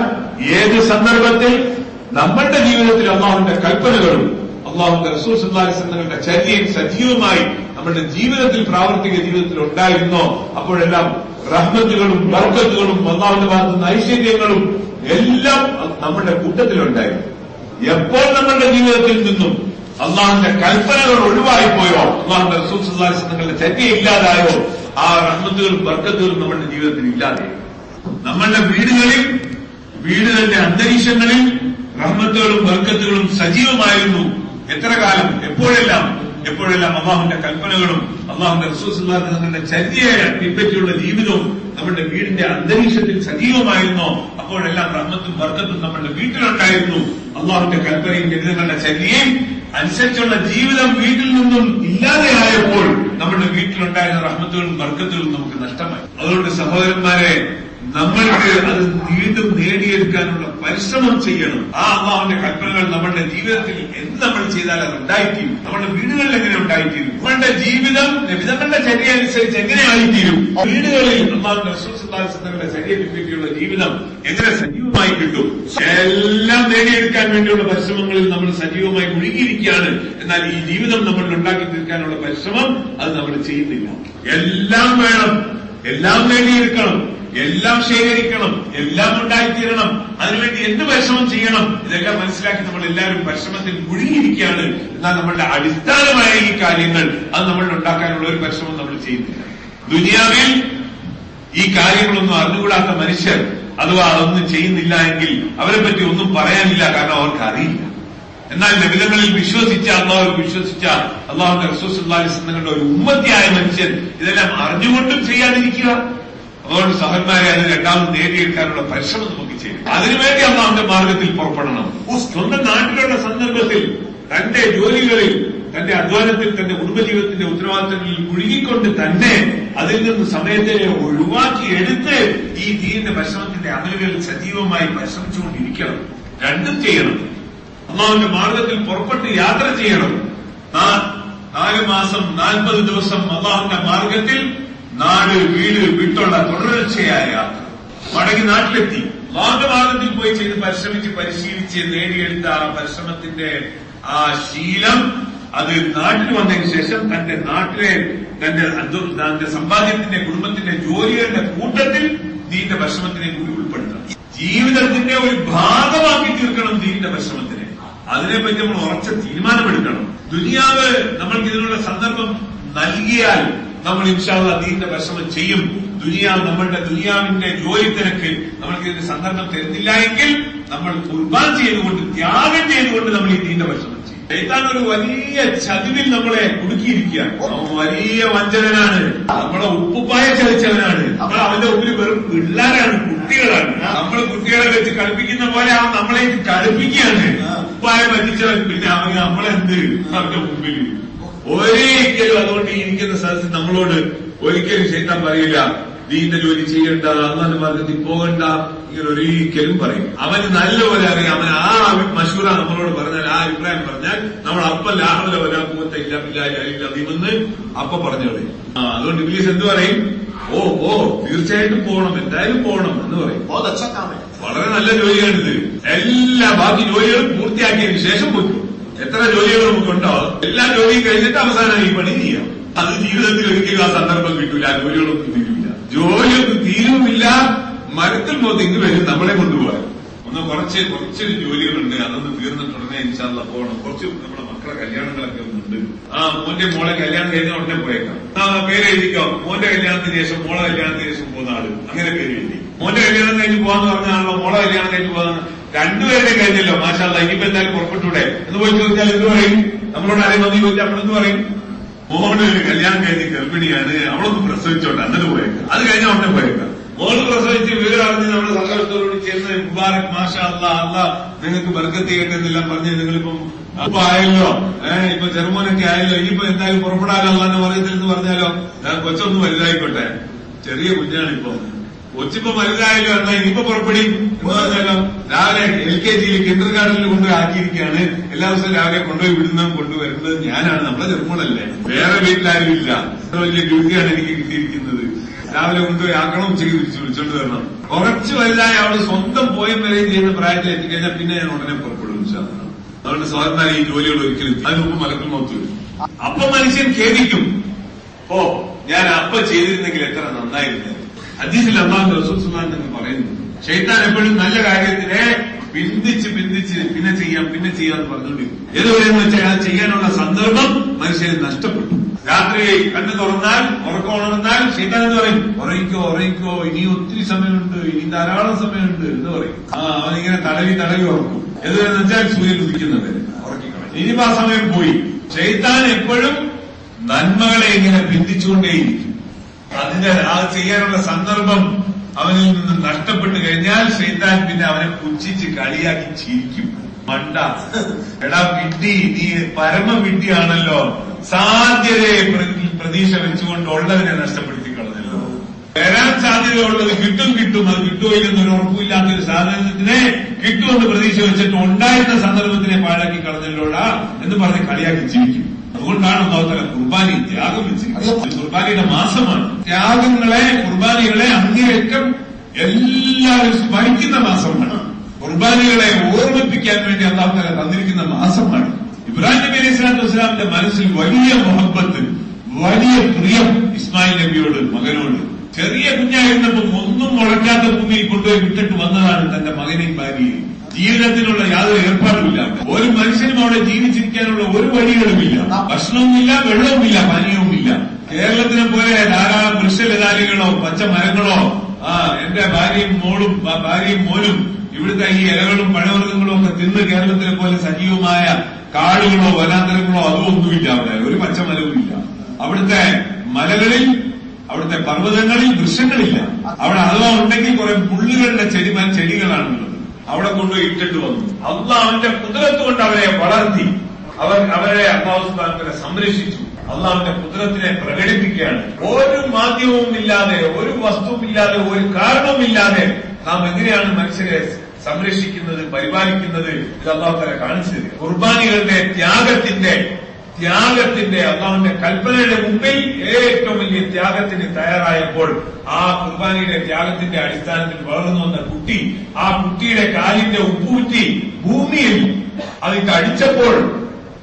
ഏത് സന്ദർഭത്തിൽ നമ്മളുടെ ജീവിതത്തിൽ അള്ളാഹുവിന്റെ കൽപ്പനകളും അള്ളാഹുന്റെ റസൂൽ തങ്ങളുടെ ചര്യയും സജീവമായി നമ്മുടെ ജീവിതത്തിൽ പ്രാവർത്തിക ജീവിതത്തിൽ ഉണ്ടായിരുന്നോ? അപ്പോഴെല്ലാം റഹ്മത്തുകളും ബർക്കത്തുകളും അള്ളാഹുന്റെ ഭാഗത്ത് നിന്ന് ഐശ്വര്യങ്ങളും എല്ലാം നമ്മുടെ കൂട്ടത്തിലുണ്ടായിരുന്നു. എപ്പോൾ നമ്മളുടെ ജീവിതത്തിൽ നിന്നും അള്ളാഹിന്റെ കൽപ്പനകൾ ഒഴിവായിപ്പോയോ? അള്ളാഹുന്റെ റസൂൽ തങ്ങളുടെ ചര്യ ഇല്ലാതായോ? ആ റഹ്മത്തുകളും ബർക്കത്തുകളും നമ്മുടെ ജീവിതത്തിൽ ഇല്ലാതെ നമ്മളുടെ വീടുകളിൽ വീടുകളുടെ അന്തരീക്ഷങ്ങളിൽ റഹ്മത്തുകളും ബർക്കത്തുകളും സജീവമായിരുന്നു. എത്ര കാലം? എപ്പോഴെല്ലാം? എപ്പോഴെല്ലാം അള്ളാഹുന്റെ കൽപ്പനകളും അള്ളാഹുന്റെ റസൂസുല്ലാത്ത തങ്ങളുടെ ചര്യയെ പിൻപറ്റിയുള്ള ജീവിതവും നമ്മുടെ വീടിന്റെ അന്തരീക്ഷത്തിൽ സജീവമായിരുന്നോ. അപ്പോഴെല്ലാം റഹ്മത്തും ബർക്കത്തും നമ്മുടെ വീട്ടിലുണ്ടായിരുന്നു. അള്ളാഹുന്റെ കൽപ്പനയും ജനിതങ്ങളുടെ ചര്യയും അനുസരിച്ചുള്ള ജീവിതം വീട്ടിൽ നിന്നും ഇല്ലാതെയായപ്പോൾ നമ്മുടെ വീട്ടിലുണ്ടായിരുന്ന റഹ്മത്തുകളും വർക്കത്തുകളും നമുക്ക് നഷ്ടമായി. അതുകൊണ്ട് സഹോദരന്മാരെ നമ്മൾക്ക് അത് വീണ്ടും നേടിയെടുക്കാനുള്ള പരിശ്രമം ചെയ്യണം. ആ അമ്മാവിന്റെ കൽപ്പനകൾ നമ്മുടെ ജീവിതത്തിൽ എന്ത് നമ്മൾ ചെയ്താൽ അത് ഉണ്ടായിത്തീരും. നമ്മുടെ വീടുകളിൽ എങ്ങനെ ഉണ്ടായിത്തീരും? നമ്മളുടെ ജീവിതം വിധങ്ങളുടെ ചര്യ അനുസരിച്ച് എങ്ങനെ ആയിത്തീരും? വീടുകളിൽ അള്ളാഹുന്റെ റസൂസുദ്ധാസങ്ങളുടെ ചര്യ പിൻപറ്റിയുള്ള ജീവിതം എങ്ങനെ സജീവമായി കിട്ടും? എല്ലാം നേടിയെടുക്കാൻ വേണ്ടിയുള്ള പരിശ്രമങ്ങളിൽ നമ്മൾ സജീവമായി മുഴുകിയിരിക്കുകയാണ്. എന്നാൽ ഈ ജീവിതം നമ്മൾ ഉണ്ടാക്കി തീർക്കാനുള്ള പരിശ്രമം അത് നമ്മൾ ചെയ്യുന്നില്ല. എല്ലാം വേണം. എല്ലാം നേടിയെടുക്കണം. എല്ലാം ശേഖരിക്കണം എല്ലാം ഉണ്ടായിത്തീരണം അതിനുവേണ്ടി എന്ത് പരിശ്രമം ചെയ്യണം ഇതെല്ലാം മനസ്സിലാക്കി നമ്മൾ എല്ലാവരും പരിശ്രമത്തിൽ മുഴുകിയിരിക്കുകയാണ്. എന്നാൽ നമ്മളുടെ അടിസ്ഥാനമായ ഈ കാര്യങ്ങൾ അത് നമ്മൾ ഉണ്ടാക്കാനുള്ള ഒരു പരിശ്രമം നമ്മൾ ചെയ്യുന്നില്ല. ദുനിയാവിൽ ഈ കാര്യങ്ങളൊന്നും അറിഞ്ഞുകൂടാത്ത മനുഷ്യർ അഥവാ അതൊന്നും ചെയ്യുന്നില്ല എങ്കിൽ അവരെ പറ്റി ഒന്നും പറയാനില്ല കാരണം അവർക്ക് അറിയില്ല. എന്നാൽ നബിതങ്ങളിൽ വിശ്വസിച്ച അള്ളാഹു വിശ്വസിച്ച അള്ളാഹുന്റെ റസൂസുല്ലാസ്ങ്ങളുടെ ഒരു ഉമ്മത്തിയായ മനുഷ്യൻ ഇതെല്ലാം അറിഞ്ഞുകൊണ്ടും ചെയ്യാതിരിക്കുക. അതുകൊണ്ട് സഹന്മാരെ അത് രണ്ടാമത് നേടിയെടുക്കാനുള്ള പരിശ്രമം നമുക്ക് ചെയ്യും അതിനുവേണ്ടി അള്ളാഹുന്റെ മാർഗത്തിൽ പുറപ്പെടണം. സ്വന്തം നാട്ടിലുള്ള സന്ദർഭത്തിൽ തന്റെ ജോലികളിൽ തന്റെ അധ്വാനത്തിൽ തന്റെ കുടുംബജീവിതത്തിന്റെ ഉത്തരവാദിത്തങ്ങളിൽ മുഴുകിക്കൊണ്ട് തന്നെ അതിൽ നിന്ന് സമയത്തെ ഒഴിവാക്കി എടുത്ത് ഈ ദീന്റെ പരിശ്രമത്തിന്റെ അമലുകളിൽ സജീവമായി പരിശ്രമിച്ചുകൊണ്ടിരിക്കണം. രണ്ടും ചെയ്യണം. അള്ളാഹുവിന്റെ മാർഗത്തിൽ പുറപ്പെട്ട് യാത്ര ചെയ്യണം. നാല് മാസം നാൽപ്പത് ദിവസം അള്ളാഹുവിന്റെ മാർഗത്തിൽ നാട് വീട് വിട്ടുള്ള തുടർച്ചയായ യാത്ര മടങ്ങി നാട്ടിലെത്തി. ഭാഗഭാഗത്തിൽ പോയി ചെയ്ത് പരിശ്രമിച്ച് പരിശീലിച്ച് നേടിയെടുത്ത ആ പരിശ്രമത്തിന്റെ ആ ശീലം അത് നാട്ടിൽ വന്നതിന് ശേഷം തന്റെ നാട്ടിലെ തന്റെ തന്റെ സമ്പാദ്യത്തിന്റെ കുടുംബത്തിന്റെ ജോലികളുടെ കൂട്ടത്തിൽ ദീന്റെ പരിശ്രമത്തിനെ കൂടി ഉൾപ്പെടുത്തണം. ജീവിതത്തിന്റെ ഒരു ഭാഗമാക്കി തീർക്കണം ദീന്റെ പരിശ്രമത്തിനെ. അതിനെപ്പറ്റി നമ്മൾ ഉറച്ച തീരുമാനമെടുക്കണം. ദുനിയാവ് നമ്മൾക്ക് ഇതിനുള്ള സന്ദർഭം നൽകിയാൽ നമ്മൾ ഇൻഷാള്ള ദീന്റെ പരിശ്രമം ചെയ്യും. ദുനിയാവ് നമ്മളുടെ ദുനിയാവിന്റെ ജോലി തിരക്ക് നമ്മൾക്ക് ഇതിന് സന്ദർഭം തരുന്നില്ല എങ്കിൽ നമ്മൾ കുർബാൻ ചെയ്തുകൊണ്ട് ത്യാഗം ചെയ്തുകൊണ്ട് നമ്മൾ ഈ ദീന്റെ പരിശ്രമം ചെയ്യും. ഒരു വലിയ ചതിവിൽ നമ്മളെ കുടുക്കിയിരിക്കുകയാണ്. വലിയ വഞ്ചകനാണ് നമ്മളെ ഉപ്പുപ്പായ ചതിച്ചവനാണ്. നമ്മൾ അവന്റെ ഉപ്പിൽ വെറും പിള്ളേരാണ് കുട്ടികളാണ്. നമ്മൾ കുട്ടികളെ വെച്ച് കളിപ്പിക്കുന്ന പോലെ അവൻ നമ്മളെ കളിപ്പിക്കുകയാണ് ഉപ്പായ പറ്റിച്ചവൻ പിന്നെ അവൻ നമ്മളെന്ത്? അവന്റെ മുമ്പിൽ ഒരിക്കലും അതുകൊണ്ട് ഇരിക്കുന്ന സ്ഥലത്ത് നമ്മളോട് ഒരിക്കലും ചെയ്താൻ പറയില്ല. നീന്റെ ജോലി ചെയ്യണ്ട അള്ളാന്റെ മാർഗത്തിൽ പോകണ്ട ഇങ്ങനെ ഒരിക്കലും പറയും അവന് നല്ലപോലെ അറിയാം. അവൻ ആ മഷൂറ നമ്മളോട് പറഞ്ഞാൽ ആ അഭിപ്രായം പറഞ്ഞാൽ നമ്മൾ അപ്പം ഇല്ല വരാമൂത്തെ ഇല്ലാമില്ലാതിമെന്ന് അപ്പ പറഞ്ഞു കളയും. അതുകൊണ്ട് ഇംഗ്ലീഷ് എന്ത് പറയും? ഓ ഓ തീർച്ചയായിട്ടും പോകണം എന്തായാലും പോകണം എന്ന് പറയും. വളരെ നല്ല ജോലിയാണിത്. എല്ലാ ബാക്കി ജോലികളും പൂർത്തിയാക്കിയതിനു ശേഷം പോയിക്കും എത്ര ജോലികൾ നമുക്കുണ്ടോ എല്ലാ ജോലിയും കഴിഞ്ഞിട്ട് അവസാനം ഈ പണി ചെയ്യാം. അത് ജീവിതത്തിൽ ഒരിക്കലും ആ സന്ദർഭം കിട്ടൂല ജോലികളൊന്നും തീരുമില്ല ജോലിയൊന്നും തീരുമില്ല മരത്തിൽ മോത്തിങ് വരും നമ്മളെ കൊണ്ടുപോകാൻ. ഒന്ന് കുറച്ച് കുറച്ച് ജോലികളുണ്ട് അതൊന്ന് തീർന്നിട്ട് ഉടനെ ഇൻഷാല്ല പോകണം. കുറച്ച് നമ്മുടെ മക്കളെ കല്യാണങ്ങളൊക്കെ ഉണ്ട്. ആ മോന്റെ മോളെ കല്യാണം കഴിഞ്ഞ ഉടനെ പോയേക്കാം. ആ പേര് എഴുതിക്കാം? മോന്റെ കല്യാണത്തിന് ശേഷം മോളെ കല്യാണത്തിന് ശേഷം പോകുന്ന ആൾ. അങ്ങനെ പേര് എഴുതി. മോന്റെ കല്യാണം കഴിഞ്ഞ് പോകാന്ന് പറഞ്ഞാണല്ലോ മോളെ കല്യാണം കഴിഞ്ഞ് പോകാന്ന് രണ്ടുപേരുടെ കഴിഞ്ഞല്ലോ മാഷാല്ല ഇനിയിപ്പോ എന്തായാലും പുറപ്പെട്ടൂടെ എന്ന് പോയി ചോദിച്ചാൽ എന്ത് പറയും? നമ്മളോട് ആരെയും മതി ചോദിച്ചാൽ നമ്മളെന്ത് പറയും? മോൾ കല്യാണം കഴിഞ്ഞ് ഗർഭിണിയാണ്. അവളൊന്ന് പ്രസവിച്ചോട്ടെ അങ്ങനെ പോയേക്കാം. അത് കഴിഞ്ഞ ഉടനെ പോയേക്കാം. മോൾ പ്രസവിച്ച് വിവരം അറിഞ്ഞ് നമ്മുടെ സഹകരണത്തോട് ചേർന്ന് മുബാറക് മാഷ അല്ല അല്ല നിങ്ങൾക്ക് ബർക്കത്ത് ചെയ്യട്ടെന്നെല്ലാം പറഞ്ഞ് നിങ്ങളിപ്പം അപ്പൊ ആയല്ലോ. ഏഹ് ഇപ്പൊ ചെറുമോനൊക്കെ ആയല്ലോ. ഇനിയിപ്പോ എന്തായാലും പുറപ്പെടാനല്ല എന്ന് പറയത്തില്ലെന്ന് പറഞ്ഞാലോ? കൊച്ചൊന്ന് വലുതായിക്കോട്ടെ. ചെറിയ കുഞ്ഞാണിപ്പോ. കൊച്ചിപ്പോ വലുതായല്ലോ എന്നാ ഇനിയിപ്പോ പുറപ്പെടി എന്ന് പറഞ്ഞാലോ രാവിലെ എൽ കെ ജിയിൽ കിൻഡർ ഗാർഡനിൽ കൊണ്ടുപോയി ആക്കിയിരിക്കുകയാണ്. എല്ലാ ദിവസവും രാവിലെ കൊണ്ടുപോയി വിടുന്നതും കൊണ്ടുവരുന്നത് ഞാനാണ്. നമ്മളെ ചെറുമോളല്ലേ. വേറെ വീട്ടിലാരും ഇല്ല വലിയ ഡ്യൂട്ടിയാണ് എനിക്ക് കിട്ടിയിരിക്കുന്നത്. രാവിലെ കൊണ്ടുപോയി ആക്കണം ഉച്ചയ്ക്ക് തിരിച്ചു വിളിച്ചോണ്ട് വരണം. കുറച്ച് വലുതായ അവൾ സ്വന്തം പോയും വരെയും ചെയ്യുന്ന പ്രായത്തിൽ എത്തിക്കഴിഞ്ഞാൽ പിന്നെ ഞാൻ ഉടനെ പുറപ്പെടും. അതുകൊണ്ട് സാധാരണ ഈ ജോലികൾ ഒരിക്കലും അതിന് മുമ്പ് മലക്കും വരും. അപ്പൊ മനുഷ്യൻ ഖേദിക്കും. ഓ ഞാൻ അപ്പ ചെയ്തിരുന്നെങ്കിൽ എത്ര നന്നായിരുന്നു. ഹദീസിൽ അള്ളാഹു റസൂൽ എന്ന് പറയുന്നു ഷെയ്ത്താൻ എപ്പോഴും നല്ല കാര്യത്തിനെ പിന്തിച്ച് പിന്തിച്ച് പിന്നെ ചെയ്യാം പിന്നെ ചെയ്യാം എന്ന് പറഞ്ഞുകൊണ്ടിരിക്കും ഏതുവരെയെന്ന് വെച്ചാൽ അത് ചെയ്യാനുള്ള സന്ദർഭം മനുഷ്യന് നഷ്ടപ്പെട്ടു. രാത്രി കണ്ണു തുറന്നാൽ ഉറക്കം ഉണർന്നാൽ എന്ന് പറയും? ഉറയിക്കോ ഉറയിക്കോ ഇനി ഒത്തിരി സമയമുണ്ട് ഇനി ധാരാളം സമയമുണ്ട് എന്ന് പറയും. ആ അവനിങ്ങനെ തടവി തടവി ഉറക്കും. ഏതുവരെന്ന് വെച്ചാൽ സൂര്യൻ ഉദിക്കുന്നത് ഇനിയിപ്പോ ആ സമയം പോയി. ഷെയ്ത്താൻ എപ്പോഴും നന്മകളെ ഇങ്ങനെ ബന്ധിച്ചുകൊണ്ടേയിരിക്കും അതിന്റെ അത് ചെയ്യാനുള്ള സന്ദർഭം അവനിൽ നിന്ന് നഷ്ടപ്പെട്ടു കഴിഞ്ഞാൽ ശ്രീതാൻ പിന്നെ അവനെ പുച്ഛിച്ച് കളിയാക്കി ചിരിക്കും. മണ്ട. എടാ വിഡ്ഢി നീ പരമ വിഡ്ഢിയാണല്ലോ സാധ്യതയെ പ്രതി- പ്രതീക്ഷ വെച്ചുകൊണ്ട് ഉള്ളതിനെ നഷ്ടപ്പെടുത്തി കളഞ്ഞല്ലോ വരാൻ സാധ്യതയുള്ളത് കിട്ടും കിട്ടും. അത് കിട്ടുമോ ഇല്ലെന്നൊരു ഉറപ്പില്ലാത്ത ഒരു സാധനത്തിനെ കിട്ടുമെന്ന് പ്രതീക്ഷ വെച്ചിട്ട് ഉണ്ടായിരുന്ന സന്ദർഭത്തിനെ പാഴാക്കി കളഞ്ഞല്ലോടാ എന്ന് പറഞ്ഞ് കളിയാക്കി ജീവിക്കും അതുകൊണ്ടാണ് ഒന്നാമത്തെ കുർബാനി ത്യാഗം വെച്ചിരിക്കുന്നത്. കുർബാനിയുടെ മാസമാണ്. ത്യാഗങ്ങളെ കുർബാനികളെ അങ്ങേയറ്റം എല്ലാവരും സ്മരിക്കുന്ന മാസമാണ്. കുർബാനികളെ ഓർമ്മിപ്പിക്കാൻ വേണ്ടി അള്ളാഹുത്തല തന്നിരിക്കുന്ന മാസമാണ്. ഇബ്രാഹിം നബി അലൈഹി സ്വലാത്തു വസ്സലാമിന്റെ മനസ്സിൽ വലിയ മുഹബത്ത് വലിയ പ്രിയം ഇസ്മായിൽ നബിയോട് മകനോട്. ചെറിയ കുഞ്ഞായിരുന്നപ്പോൾ ഒന്നും മുളയ്ക്കാത്ത ഭൂമിയിൽ കൊണ്ടുപോയി വിട്ടിട്ട് വന്നതാണ് തന്റെ മകനെയും ഭാര്യയെയും. ജീവിതത്തിനുള്ള യാതൊരു ഏർപ്പാടുമില്ല. ഒരു മനുഷ്യനും അവിടെ ജീവിച്ചിരിക്കാനുള്ള ഒരു വഴികളുമില്ല. ഭക്ഷണവുമില്ല വെള്ളവുമില്ല പാനീയവുമില്ല കേരളത്തിനെ പോലെ ധാരാളം വൃക്ഷലതാലികളോ പച്ച മരങ്ങളോ ആ എന്റെ ഭാര്യയും മോളും ഭാര്യയും മോനും ഇവിടുത്തെ ഈ ഇലകളും പഴവർഗങ്ങളും ഒക്കെ തിന്ന് കേരളത്തിലെ പോലെ സജീവമായ കാടുകളോ വനാന്തരങ്ങളോ അതുമൊന്നുമില്ല അവിടെ. ഒരു പച്ചമരവുമില്ല. അവിടുത്തെ മലകളിൽ അവിടുത്തെ പർവതങ്ങളിൽ വൃക്ഷങ്ങളില്ല. അവിടെ അഥവാ ഉണ്ടെങ്കിൽ കുറെ മുള്ളുകളുടെ ചെടി ചെടികളാണുള്ളത്. അവിടെ കൊണ്ടുപോയി ഇട്ടിട്ട് വന്നു. അല്ല അവന്റെ കുതിരത്ത് കൊണ്ട് അവരെ വളർത്തി. അവർ അവരെ അള്ളാഹുസ്ലാമിനെ സംരക്ഷിച്ചു. അള്ളാഹുവിന്റെ കുതിരത്തിനെ പ്രകടിപ്പിക്കുകയാണ്. ഒരു മാധ്യമവും ഇല്ലാതെ ഒരു വസ്തുവും ഇല്ലാതെ ഒരു കാരണവുമില്ലാതെ നാം എങ്ങനെയാണ് മനുഷ്യരെ സംരക്ഷിക്കുന്നത് പരിപാലിക്കുന്നത്? ഇത് അള്ളാഹുത്തല കാണിച്ചു കുർബാനികളുടെ ത്യാഗത്തിന്റെ ത്യാഗത്തിന്റെ അള്ളാഹുന്റെ കൽപ്പനയുടെ മുമ്പിൽ ഏറ്റവും വലിയ ത്യാഗത്തിന് തയ്യാറായപ്പോൾ ആ കുർബാനിയുടെ ത്യാഗത്തിന്റെ അടിസ്ഥാനത്തിൽ വളർന്നു വന്ന കുട്ടി ആ കുട്ടിയുടെ കാലിന്റെ ഉപ്പൂറ്റി ഭൂമിയിൽ അതിട്ട് അടിച്ചപ്പോൾ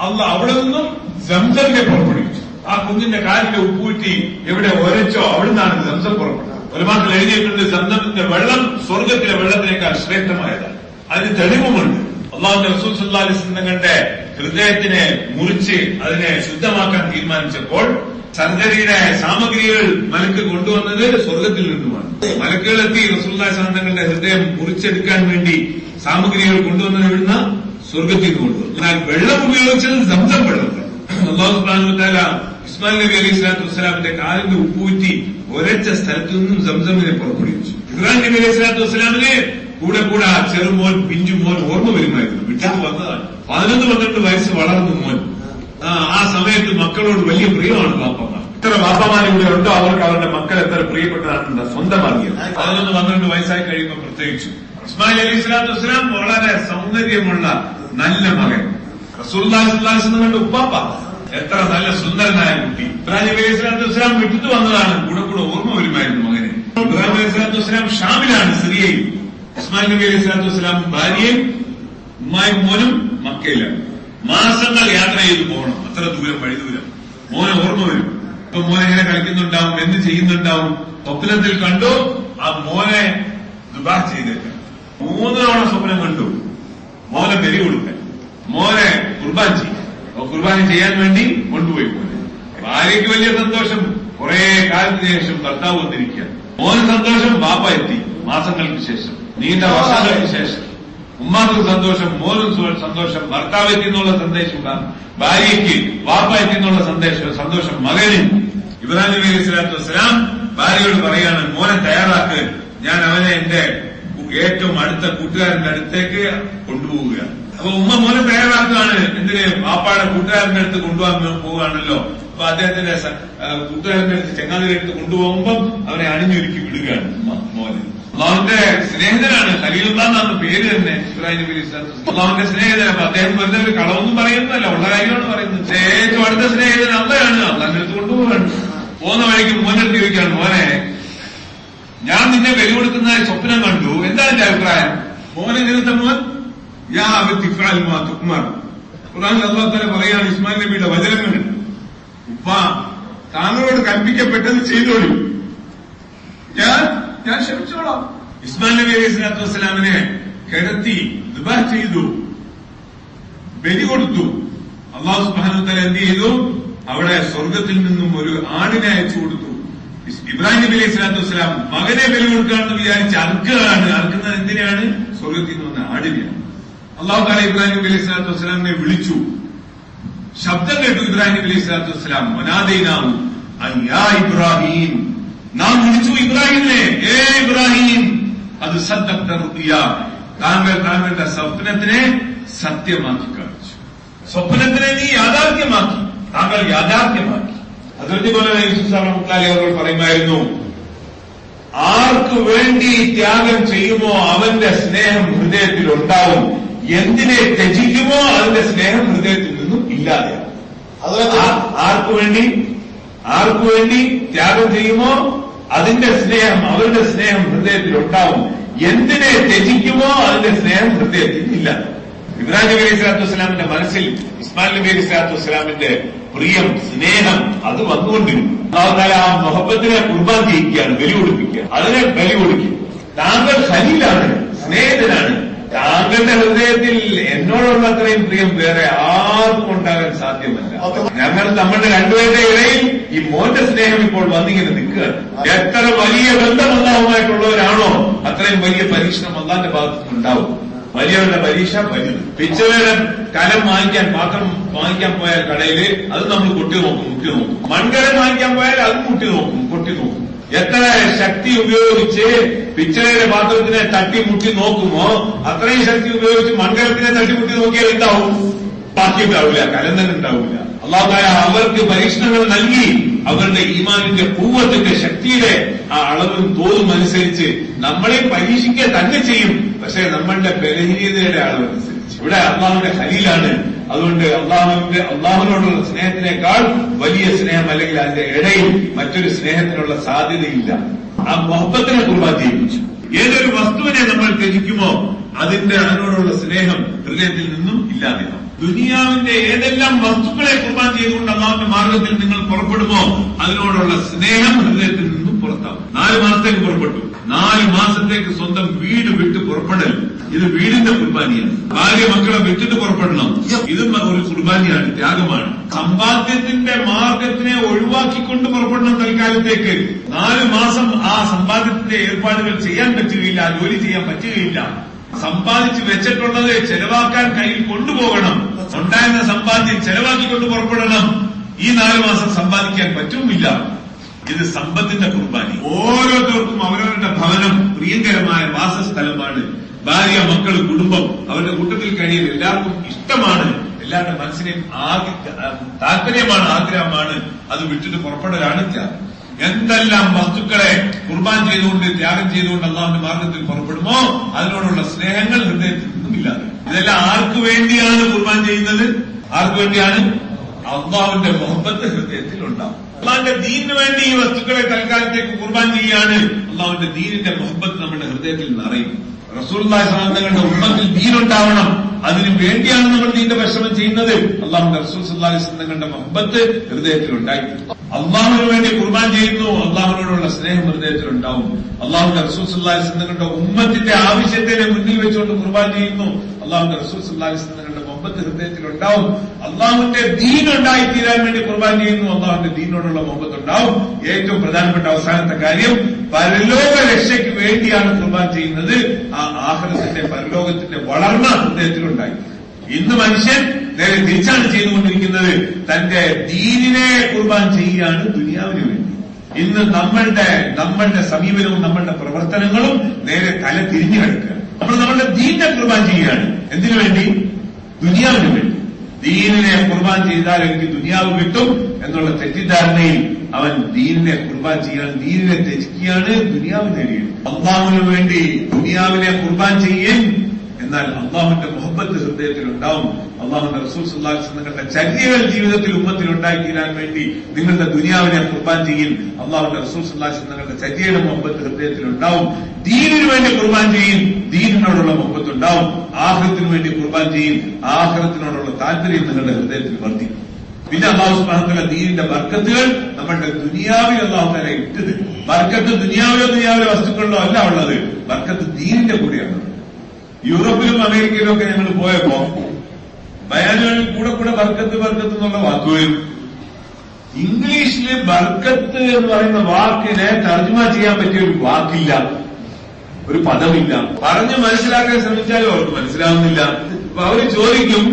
അല്ല അവിടെ നിന്നും സംസമിനെ പുറപ്പെടുവിച്ചു. ആ കുഞ്ഞിന്റെ കാലിന്റെ ഉപ്പൂറ്റി എവിടെ ഒരച്ചോ അവിടുന്നാണ് സംസം പുറപ്പെട്ടത്. ഒരു മാസം എഴുതിയിട്ടുണ്ട് സംസമിന്റെ വെള്ളം സ്വർഗത്തിലെ വെള്ളത്തിനേക്കാൾ ശ്രേഷ്ഠമായതാണ്. അതിന് തെളിവുമുണ്ട്. അള്ളാഹുന്റെ റസൂൽ അലൈഹി വസല്ലം തങ്ങളുടെ ഹൃദയത്തിനെ മുറിച്ച് അതിനെ ശുദ്ധമാക്കാൻ തീരുമാനിച്ചപ്പോൾ സർജറിയുടെ സാമഗ്രികൾ മലക്ക് കൊണ്ടുവന്നത് സ്വർഗത്തിൽ നിന്നുമാണ്. മലക്കുകൾ എത്തി റസൂല്ലാ തങ്ങളുടെ ഹൃദയം മുറിച്ചെടുക്കാൻ വേണ്ടി സാമഗ്രികൾ കൊണ്ടുവന്നത് എവിടുന്ന? സ്വർഗത്തിൽ നിന്ന് കൊണ്ടുവന്നു. എന്നാൽ വെള്ളം ഉപയോഗിച്ചത് സംസം വെള്ളം അള്ളാഹു സുബ്ഹാനഹു വതആല ഇസ്മായിൽ നബി അലൈഹി സ്വലാത്തു വസ്സലാമിന്റെ കാലിന്റെ ഉപ്പൂറ്റി ഒരച്ച സ്ഥലത്തു നിന്നും സംസമിനെ പുറപ്പെടുവിച്ചു. ഇബ്രാഹിം നബി അലൈഹി സ്വലാത്തു വസ്സലാമിന് കൂടെ കൂടെ ആ ചെറുമോൻ പിഞ്ചുമോൻ ഓർമ്മ വരുമായിരുന്നു. വിട്ടത് വന്നതാണ്. പതിനൊന്ന് പന്ത്രണ്ട് വയസ്സ് വളർന്നു മോൻ. ആ, സമയത്ത് മക്കളോട് വലിയ പ്രിയമാണ് ബാപ്പമാർ എത്ര ബാപ്പമാരും ഇവിടെ ഉണ്ടോ? അവർക്ക് അവരുടെ മക്കൾ എത്ര പ്രിയപ്പെട്ടതാണെന്ന് സ്വന്തം അറിയാം. പതിനൊന്ന് പന്ത്രണ്ട് വയസ്സായി കഴിയുമ്പോൾ പ്രത്യേകിച്ചു. ഇസ്മായിൽ അലി ഇസ്ലാത്തു വസ്സലാം വളരെ സൗന്ദര്യമുള്ള നല്ല മകൻ. റസൂൽന്റെ ഉപ്പാപ്പ എത്ര നല്ല സുന്ദരനായ കുട്ടി. ഇബ്രാഹിം അലി ഇസ്ലാത്തു വസ്സലാം വിട്ടിട്ട് വന്നതാണ്. കൂടെ കൂടെ ഓർമ്മ വരുമായിരുന്നു മകനെ. ഇബ്രാഹിം അലി ഇസ്ലാത്തു വസ്സലാം ഷാമിലാണ് സിറിയയിൽ. ഇസ്മായിൽ നബി അലി ഇസ്ലാത്തു വസ്സലാം ഭാര്യയും ഉമ്മായും മോനും മക്കയിലാണ് മാസങ്ങൾ യാത്ര ചെയ്ത് പോകണം. അത്ര ദൂരം വഴി ദൂരം. മോനെ ഓർമ്മ വരും. ഇപ്പൊ മോനെ എങ്ങനെ കളിക്കുന്നുണ്ടാവും എന്ത് ചെയ്യുന്നുണ്ടാവും? സ്വപ്നത്തിൽ കണ്ടു ആ മോനെ ദുബാ ചെയ്തേക്കാം. മൂന്ന് തവണ സ്വപ്നം കണ്ടു. മോനെ ബലി കൊടുക്കാൻ. മോനെ കുർബാൻ ചെയ്യും. കുർബാന ചെയ്യാൻ വേണ്ടി കൊണ്ടുപോയി മോനെ. ഭാര്യയ്ക്ക് വലിയ സന്തോഷം. കുറെ കാലത്തിന് ശേഷം ഭർത്താവ് വന്നിരിക്കുക മോന് സന്തോഷം ബാപ്പ എത്തി മാസങ്ങൾക്ക് ശേഷം. നീണ്ട വർഷങ്ങൾക്ക് ശേഷം. ഉമ്മാക്ക് സന്തോഷം മോനും സന്തോഷം ഭർത്താവ് എത്തിന്നുള്ള സന്ദേശം ഭാര്യയ്ക്ക് വാപ്പ എത്തിന്നുള്ള സന്ദേശം സന്തോഷം മകന്. ഇബ്രാഹിം നബി അലൈഹി സ്വലാത്തു വസ്സലാം ഭാര്യയോട് പറയാണ് മോനെ തയ്യാറാക്ക്. ഞാൻ അവനെ എന്റെ ഏറ്റവും അടുത്ത കൂട്ടുകാരന്റെ അടുത്തേക്ക് കൊണ്ടുപോവുകയാണ് അപ്പൊ ഉമ്മ മോനെ തയ്യാറാക്കുകയാണ്. എന്തിന്? വാപ്പാടെ കൂട്ടുകാരന്റെ അടുത്ത് കൊണ്ടുപോകാൻ പോവുകയാണല്ലോ. അപ്പൊ അദ്ദേഹത്തിന്റെ കൂട്ടുകാരന്റെ അടുത്ത് ചെങ്ങാതിരി അടുത്ത് കൊണ്ടുപോകുമ്പോൾ അവനെ അണിഞ്ഞൊരുക്കി വിടുകയാണ് ഉമ്മ മോനെ. അള്ളാഹുന്റെ സ്നേഹിതനാണ് ഖലീലുള്ളാന്നാണ് പേര് തന്നെ ഇബ്രാഹിം നബി വസ്സലാം. അള്ളാഹുന്റെ സ്നേഹിതൻ അപ്പൊ അദ്ദേഹം വെറുതെ ഒരു കളവൊന്നും പറയുന്നതല്ല ഉള്ള കാര്യമാണ് പറയുന്നത്. ഏറ്റവും അടുത്ത സ്നേഹിതൻ അള്ളയാണ്. അള്ളാന്റെ അടുത്ത് കൊണ്ടുപോകാണ് പോകുന്ന വഴിക്ക് മോനെടുത്ത് ചോദിക്കാണ് മോനെ ഞാൻ നിന്നെ ബലി കൊടുക്കുന്ന സ്വപ്നം കണ്ടു. എന്താ എന്റെ അഭിപ്രായം? മോനെ എങ്ങനത്തെ മോൻ. യാ പറയാണ് ഇസ്മാൻ നബിയുടെ വചനങ്ങൾ. ഉപ്പ താങ്കളോട് കൽപ്പിക്കപ്പെട്ടത് ചെയ്തോളൂ. ഞാൻ ഞാൻ ക്ഷമിച്ചോളാം. ഇസ്മായിൽ നബി അലൈഹി സ്വലാത്തു വസ്സലാമിനെ കിടത്തി ദുബാ ചെയ്തു. ബലി കൊടുത്തു. അള്ളാഹു തആല എന്ത് ചെയ്തു? അവിടെ സ്വർഗത്തിൽ നിന്നും ഒരു ആടിനെ അയച്ചു കൊടുത്തു. ഇബ്രാഹിം നബി അലൈഹി സ്വലാത്തു വസ്സലാം മകനെ ബലി കൊടുക്കാണെന്ന് വിചാരിച്ച് അർക്കുകയാണ് അർക്കുന്നത് എന്തിനാണ്? സ്വർഗത്തിൽ നിന്ന് വന്ന ആടിനെയാണ്. അള്ളാഹു താല ഇബ്രാഹിം നബി അലൈഹി സ്വലാത്തു വസ്സലാമിനെ വിളിച്ചു. ശബ്ദം കേട്ടു ഇബ്രാഹിം നബി അലൈഹി സ്വലാത്തു വസ്സലാം മനാദൈനാവു അയ്യാ ഇബ്രാഹിം നാം വിളിച്ചു ഇബ്രാഹിമിനെ ഏ ഇബ്രാഹിം അത് സദ്ദഖ്ത റുഖിയ താങ്കൾ താങ്കളുടെ സ്വപ്നത്തിനെ സത്യമാക്കി കാണിച്ചു സ്വപ്നത്തിനെ നീ യാഥാർത്ഥ്യമാക്കി താങ്കൾ യാഥാർത്ഥ്യമാക്കി അതിർത്തി പോലെ യൂസുഫ് മുക്ലാലി അവർ പറയുമായിരുന്നു ആർക്ക് വേണ്ടി ത്യാഗം ചെയ്യുമോ അവന്റെ സ്നേഹം ഹൃദയത്തിൽ ഉണ്ടാവും എന്തിനെ ത്യജിക്കുമോ അതിന്റെ സ്നേഹം ഹൃദയത്തിൽ നിന്നും ഇല്ലാതെയാവും അതിനകത്ത് ആ- ആർക്കു വേണ്ടി ആർക്കു വേണ്ടി ത്യാഗം ചെയ്യുമോ അതിന്റെ സ്നേഹം അവരുടെ സ്നേഹം ഹൃദയത്തിൽ ഉണ്ടാവും എന്തിനെ ത്യജിക്കുമോ അതിന്റെ സ്നേഹം ഹൃദയത്തിൽ ഇല്ല. ഇബ്രാഹിം നബി അലൈഹി സ്വലാത്തു വസ്സലാമിന്റെ മനസ്സിൽ ഇസ്മാൻ നബി അലൈഹി വസ്സലാമിന്റെ പ്രിയം സ്നേഹം അത് വന്നുകൊണ്ടിരുന്നു അള്ളാഹുതാല ആ മുഹബത്തിനെ കുർബാൻ ചെയ്യിക്കുകയാണ് ബലി കൊടുപ്പിക്കുക അതിനെ ബലി കൊടുക്കുക താങ്കൾ ഖലീലാണ് സ്നേഹിതനാണ്. താങ്കളുടെ ഹൃദയത്തിൽ എന്നോടുള്ള അത്രയും പ്രിയം വേറെ ആർക്കും ഉണ്ടാകാൻ സാധ്യമല്ല. ഞങ്ങൾ നമ്മുടെ രണ്ടുപേരുടെ ഇടയിൽ ഈ മോന്റെ സ്നേഹം ഇപ്പോൾ വന്നിങ്ങനെ നിൽക്കുകയാണ്. എത്ര വലിയ ബന്ധമുള്ളവുമായിട്ടുള്ളവരാണോ അത്രയും വലിയ പരീക്ഷണം അള്ളാന്റെ ഭാഗത്തു നിന്നുണ്ടാവും വലിയവരുടെ പരീക്ഷ വലിയ പിച്ചവരുടെ കലം വാങ്ങിക്കാൻ പാത്രം വാങ്ങിക്കാൻ പോയാൽ കടയിൽ അത് നമ്മൾ കൊട്ടി നോക്കും മുട്ടി നോക്കും. മൺകലം വാങ്ങിക്കാൻ പോയാൽ അത് മുട്ടി നോക്കും കൊട്ടി നോക്കും. എത്ര ശക്തി ഉപയോഗിച്ച് പിച്ചളയുടെ പാത്രത്തിനെ തട്ടിമുട്ടി നോക്കുമോ അത്രയും ശക്തി ഉപയോഗിച്ച് മൺകലത്തിനെ തട്ടിമുട്ടി നോക്കിയാൽ എന്താവും? ബാക്കി ഉണ്ടാവില്ല കലം ഉണ്ടാവില്ല. അള്ളാഹുദായ അവർക്ക് പരീക്ഷണങ്ങൾ നൽകി അവരുടെ ഈമാനിന്റെ പൂവത്തിന്റെ ശക്തിയുടെ ആ അളവും തോതും അനുസരിച്ച് നമ്മളെ പരീക്ഷിക്കുക തന്നെ ചെയ്യും. പക്ഷെ നമ്മളുടെ ബലഹീനതയുടെ അളവനുസരിച്ച്. ഇവിടെ അള്ളാഹുന്റെ ഹലീലാണ് അതുകൊണ്ട് അള്ളാഹുവിന്റെ അള്ളാഹുവിനോടുള്ള സ്നേഹത്തിനേക്കാൾ വലിയ സ്നേഹം അല്ലെങ്കിൽ അതിന്റെ ഇടയിൽ മറ്റൊരു സ്നേഹത്തിനുള്ള സാധ്യതയില്ല. ആ മൊഹബത്തിനെ കുർബാൻ ജീവിച്ചു ഏതൊരു വസ്തുവിനെ നമ്മൾ ത്യജിക്കുമോ അതിന്റെ അതിനോടുള്ള സ്നേഹം ഹൃദയത്തിൽ നിന്നും ഇല്ലാതെയാവും ദുനിയാവിന്റെ ഏതെല്ലാം വസ്തുക്കളെ കുർബാൻ ചെയ്തുകൊണ്ട് അള്ളാഹുവിന്റെ മാർഗത്തിൽ നിങ്ങൾ പുറപ്പെടുമോ അതിനോടുള്ള സ്നേഹം ഹൃദയത്തിൽ നിന്നും പുറത്താവും നാല് മാസത്തേക്ക് പുറപ്പെട്ടു. നാല് മാസത്തേക്ക് സ്വന്തം വീട് വിട്ട് പുറപ്പെടൽ. ഇത് വീടിന്റെ കുർബാനിയാണ്. ഭാര്യ മക്കളെ വിട്ടിട്ട് പുറപ്പെടണം. ഇതും ഒരു കുർബാനിയാണ് ത്യാഗമാണ്. സമ്പാദ്യത്തിന്റെ മാർഗത്തിനെ ഒഴിവാക്കിക്കൊണ്ട് പുറപ്പെടണം തൽക്കാലത്തേക്ക്. നാല് മാസം ആ സമ്പാദ്യത്തിന്റെ ഏർപ്പാടുകൾ ചെയ്യാൻ പറ്റുകയില്ല ജോലി ചെയ്യാൻ പറ്റുകയില്ല. സമ്പാദിച്ച് വെച്ചിട്ടുള്ളത് ചെലവാക്കാൻ കയ്യിൽ കൊണ്ടുപോകണം. ഉണ്ടായിരുന്ന സമ്പാദ്യം ചെലവാക്കിക്കൊണ്ട് പുറപ്പെടണം. ഈ നാല് മാസം സമ്പാദിക്കാൻ പറ്റുമില്ല. ഇത് സമ്പത്തിന്റെ കുർബാനി ഓരോരുത്തർക്കും അവരവരുടെ ഭവനം പ്രിയങ്കരമായ വാസസ്ഥലമാണ്. ഭാര്യ മക്കൾ കുടുംബം അവരുടെ കൂട്ടത്തിൽ കഴിയൽ എല്ലാവർക്കും ഇഷ്ടമാണ്. എല്ലാവരുടെ മനസ്സിനെയും താല്പര്യമാണ് ആഗ്രഹമാണ്. അത് വിട്ടിട്ട് പുറപ്പെടലാണ് ത്യാഗം എന്തെല്ലാം വസ്തുക്കളെ കുർബാൻ ചെയ്തുകൊണ്ട് ത്യാഗം ചെയ്തുകൊണ്ട് അള്ളാഹുന്റെ മാർഗത്തിൽ പുറപ്പെടുമോ? അതിനോടുള്ള സ്നേഹങ്ങൾ ഹൃദയത്തിൽ നിന്നും ഇല്ലാതെ ഇതെല്ലാം ആർക്കു വേണ്ടിയാണ് കുർബാൻ ചെയ്യുന്നത്? ആർക്കു വേണ്ടിയാണ്? അള്ളാഹുവിന്റെ മുഹബത്ത് ഹൃദയത്തിൽ ഉണ്ടാവും അള്ളാഹുന്റെ ദീനിന് വേണ്ടി ഈ വസ്തുക്കളെ തൽക്കാലത്തേക്ക് കുർബാൻ ചെയ്യാണ് അള്ളാഹുവിന്റെ ദീനിന്റെ മുഹബത്ത് നമ്മുടെ ഹൃദയത്തിൽ നിറയും. റസൂൽദാസ് തങ്ങളുടെ ഉമ്മത്തിൽ ദീനുണ്ടാവണം. അതിനു വേണ്ടിയാണ് നമ്മൾ ദീന്റെ പരിശ്രമം ചെയ്യുന്നത്. അള്ളാഹുന്റെ റസൂൽ സല്ലാഹി തങ്ങളുടെ മുഹബത്ത് ഹൃദയത്തിൽ ഉണ്ടായി. അള്ളാഹുവിന് വേണ്ടി കുർബാൻ ചെയ്യുന്നു. അള്ളാഹുവിനോടുള്ള സ്നേഹം ഹൃദയത്തിൽ ഉണ്ടാവും. അള്ളാഹുന്റെ റസൂൽ സല്ലാഹി തങ്ങളുടെ ഉമ്മത്തിന്റെ ആവശ്യത്തിനെ മുന്നിൽ വെച്ചുകൊണ്ട് കുർബാൻ ചെയ്യുന്നു. അള്ളാഹുന്റെ റസൂൽ സല്ലാഹി മുഹബത്ത് ഹൃദയത്തിൽ ഉണ്ടാവും അള്ളാഹുന്റെ ദീൻ ഉണ്ടായി തീരാൻ വേണ്ടി കുർബാൻ ചെയ്യുന്നു. അള്ളാഹുന്റെ ദീനോടുള്ള മുഹബത്ത് ഉണ്ടാവും ഏറ്റവും പ്രധാനപ്പെട്ട അവസാനത്തെ കാര്യം പരലോക രക്ഷയ്ക്ക് വേണ്ടിയാണ് കുർബാൻ ചെയ്യുന്നത്. ആ ആഹ്ലത്തിന്റെ പരലോകത്തിന്റെ വളർന്ന ഹൃദയത്തിലുണ്ടായി. ഇന്ന് മനുഷ്യൻ നേരെ തിരിച്ചാണ് ചെയ്തുകൊണ്ടിരിക്കുന്നത്. തന്റെ ദീനിനെ കുർബാൻ ചെയ്യുകയാണ് ദുനിയാവിന് വേണ്ടി. ഇന്ന് നമ്മളുടെ നമ്മളുടെ സമീപനവും നമ്മളുടെ പ്രവർത്തനങ്ങളും നേരെ തല തിരിഞ്ഞു കിടക്കുക നമ്മൾ നമ്മളുടെ ദീന്റെ കുർബാൻ ചെയ്യുകയാണ്. എന്തിനു വേണ്ടി? ദുനിയാവിന് വേണ്ടി. ദീനിനെ കുർബാൻ ചെയ്താൽ എനിക്ക് ദുനിയാവ് കിട്ടും എന്നുള്ള തെറ്റിദ്ധാരണയിൽ അവൻ ദീനിനെ കുർബാൻ ചെയ്യാൻ ദീനിനെ ത്യജിക്കുകയാണ് ദുനിയാവ് നേടിയത്. അള്ളാഹുവിന് വേണ്ടി ദുനിയാവിനെ കുർബാൻ ചെയ്യും എന്നാൽ അള്ളാഹുവിന്റെ മുഹബത്ത് ഹൃദയത്തിൽ ഉണ്ടാവും. അള്ളാഹുന്റെ റസൂൽ സുല്ലാസ് കണ്ട ചര്യകൾ ജീവിതത്തിൽ ഉമ്മത്തിൽ ഉണ്ടാക്കിയിരാൻ വേണ്ടി നിങ്ങളുടെ ദുനിയാവിനെ കുർബാൻ ചെയ്യും അള്ളാഹുന്റെ റസൂൽ സുല്ലാസ് നിങ്ങളുടെ ചര്യയുടെ മുഹബത്ത് ഹൃദയത്തിൽ ഉണ്ടാവും. ദീനിനു വേണ്ടി കുർബാൻ ചെയ്യും ദീനിനോടുള്ള മുഹബത്ത് ഉണ്ടാവും. ആഹ്ലത്തിനു വേണ്ടി കുർബാൻ ചെയ്യും ആഹ്ലത്തിനോടുള്ള താല്പര്യം നിങ്ങളുടെ ഹൃദയത്തിൽ വർദ്ധിക്കും. പിന്നെ അള്ളാഹു സുബാഹത്തല ദീനിന്റെ ബർക്കത്തുകൾ നമ്മളുടെ ദുനിയാവിൽ അള്ളാഹു തല ഇട്ടത്. ബർക്കത്ത് ദുനിയാവിലോ ദുനിയാവിലെ വസ്തുക്കളിലോ അല്ല ഉള്ളത്. ബർക്കത്ത് ദീനിന്റെ കൂടെയാണ് യൂറോപ്പിലും അമേരിക്കയിലും ഒക്കെ ഞങ്ങൾ പോയപ്പോ ബയാനുകളിൽ കൂടെ കൂടെ ബർക്കത്ത് ബർക്കത്ത് എന്നുള്ള വാക്ക് വരും. ഇംഗ്ലീഷിൽ ബർക്കത്ത് എന്ന് പറയുന്ന വാക്കിനെ തർജ്മ ചെയ്യാൻ പറ്റിയ ഒരു വാക്കില്ല. ഒരു പദമില്ല. പറഞ്ഞ് മനസ്സിലാക്കാൻ ശ്രമിച്ചാലും അവർക്ക് മനസ്സിലാവുന്നില്ല. അപ്പൊ അവർ ചോദിക്കും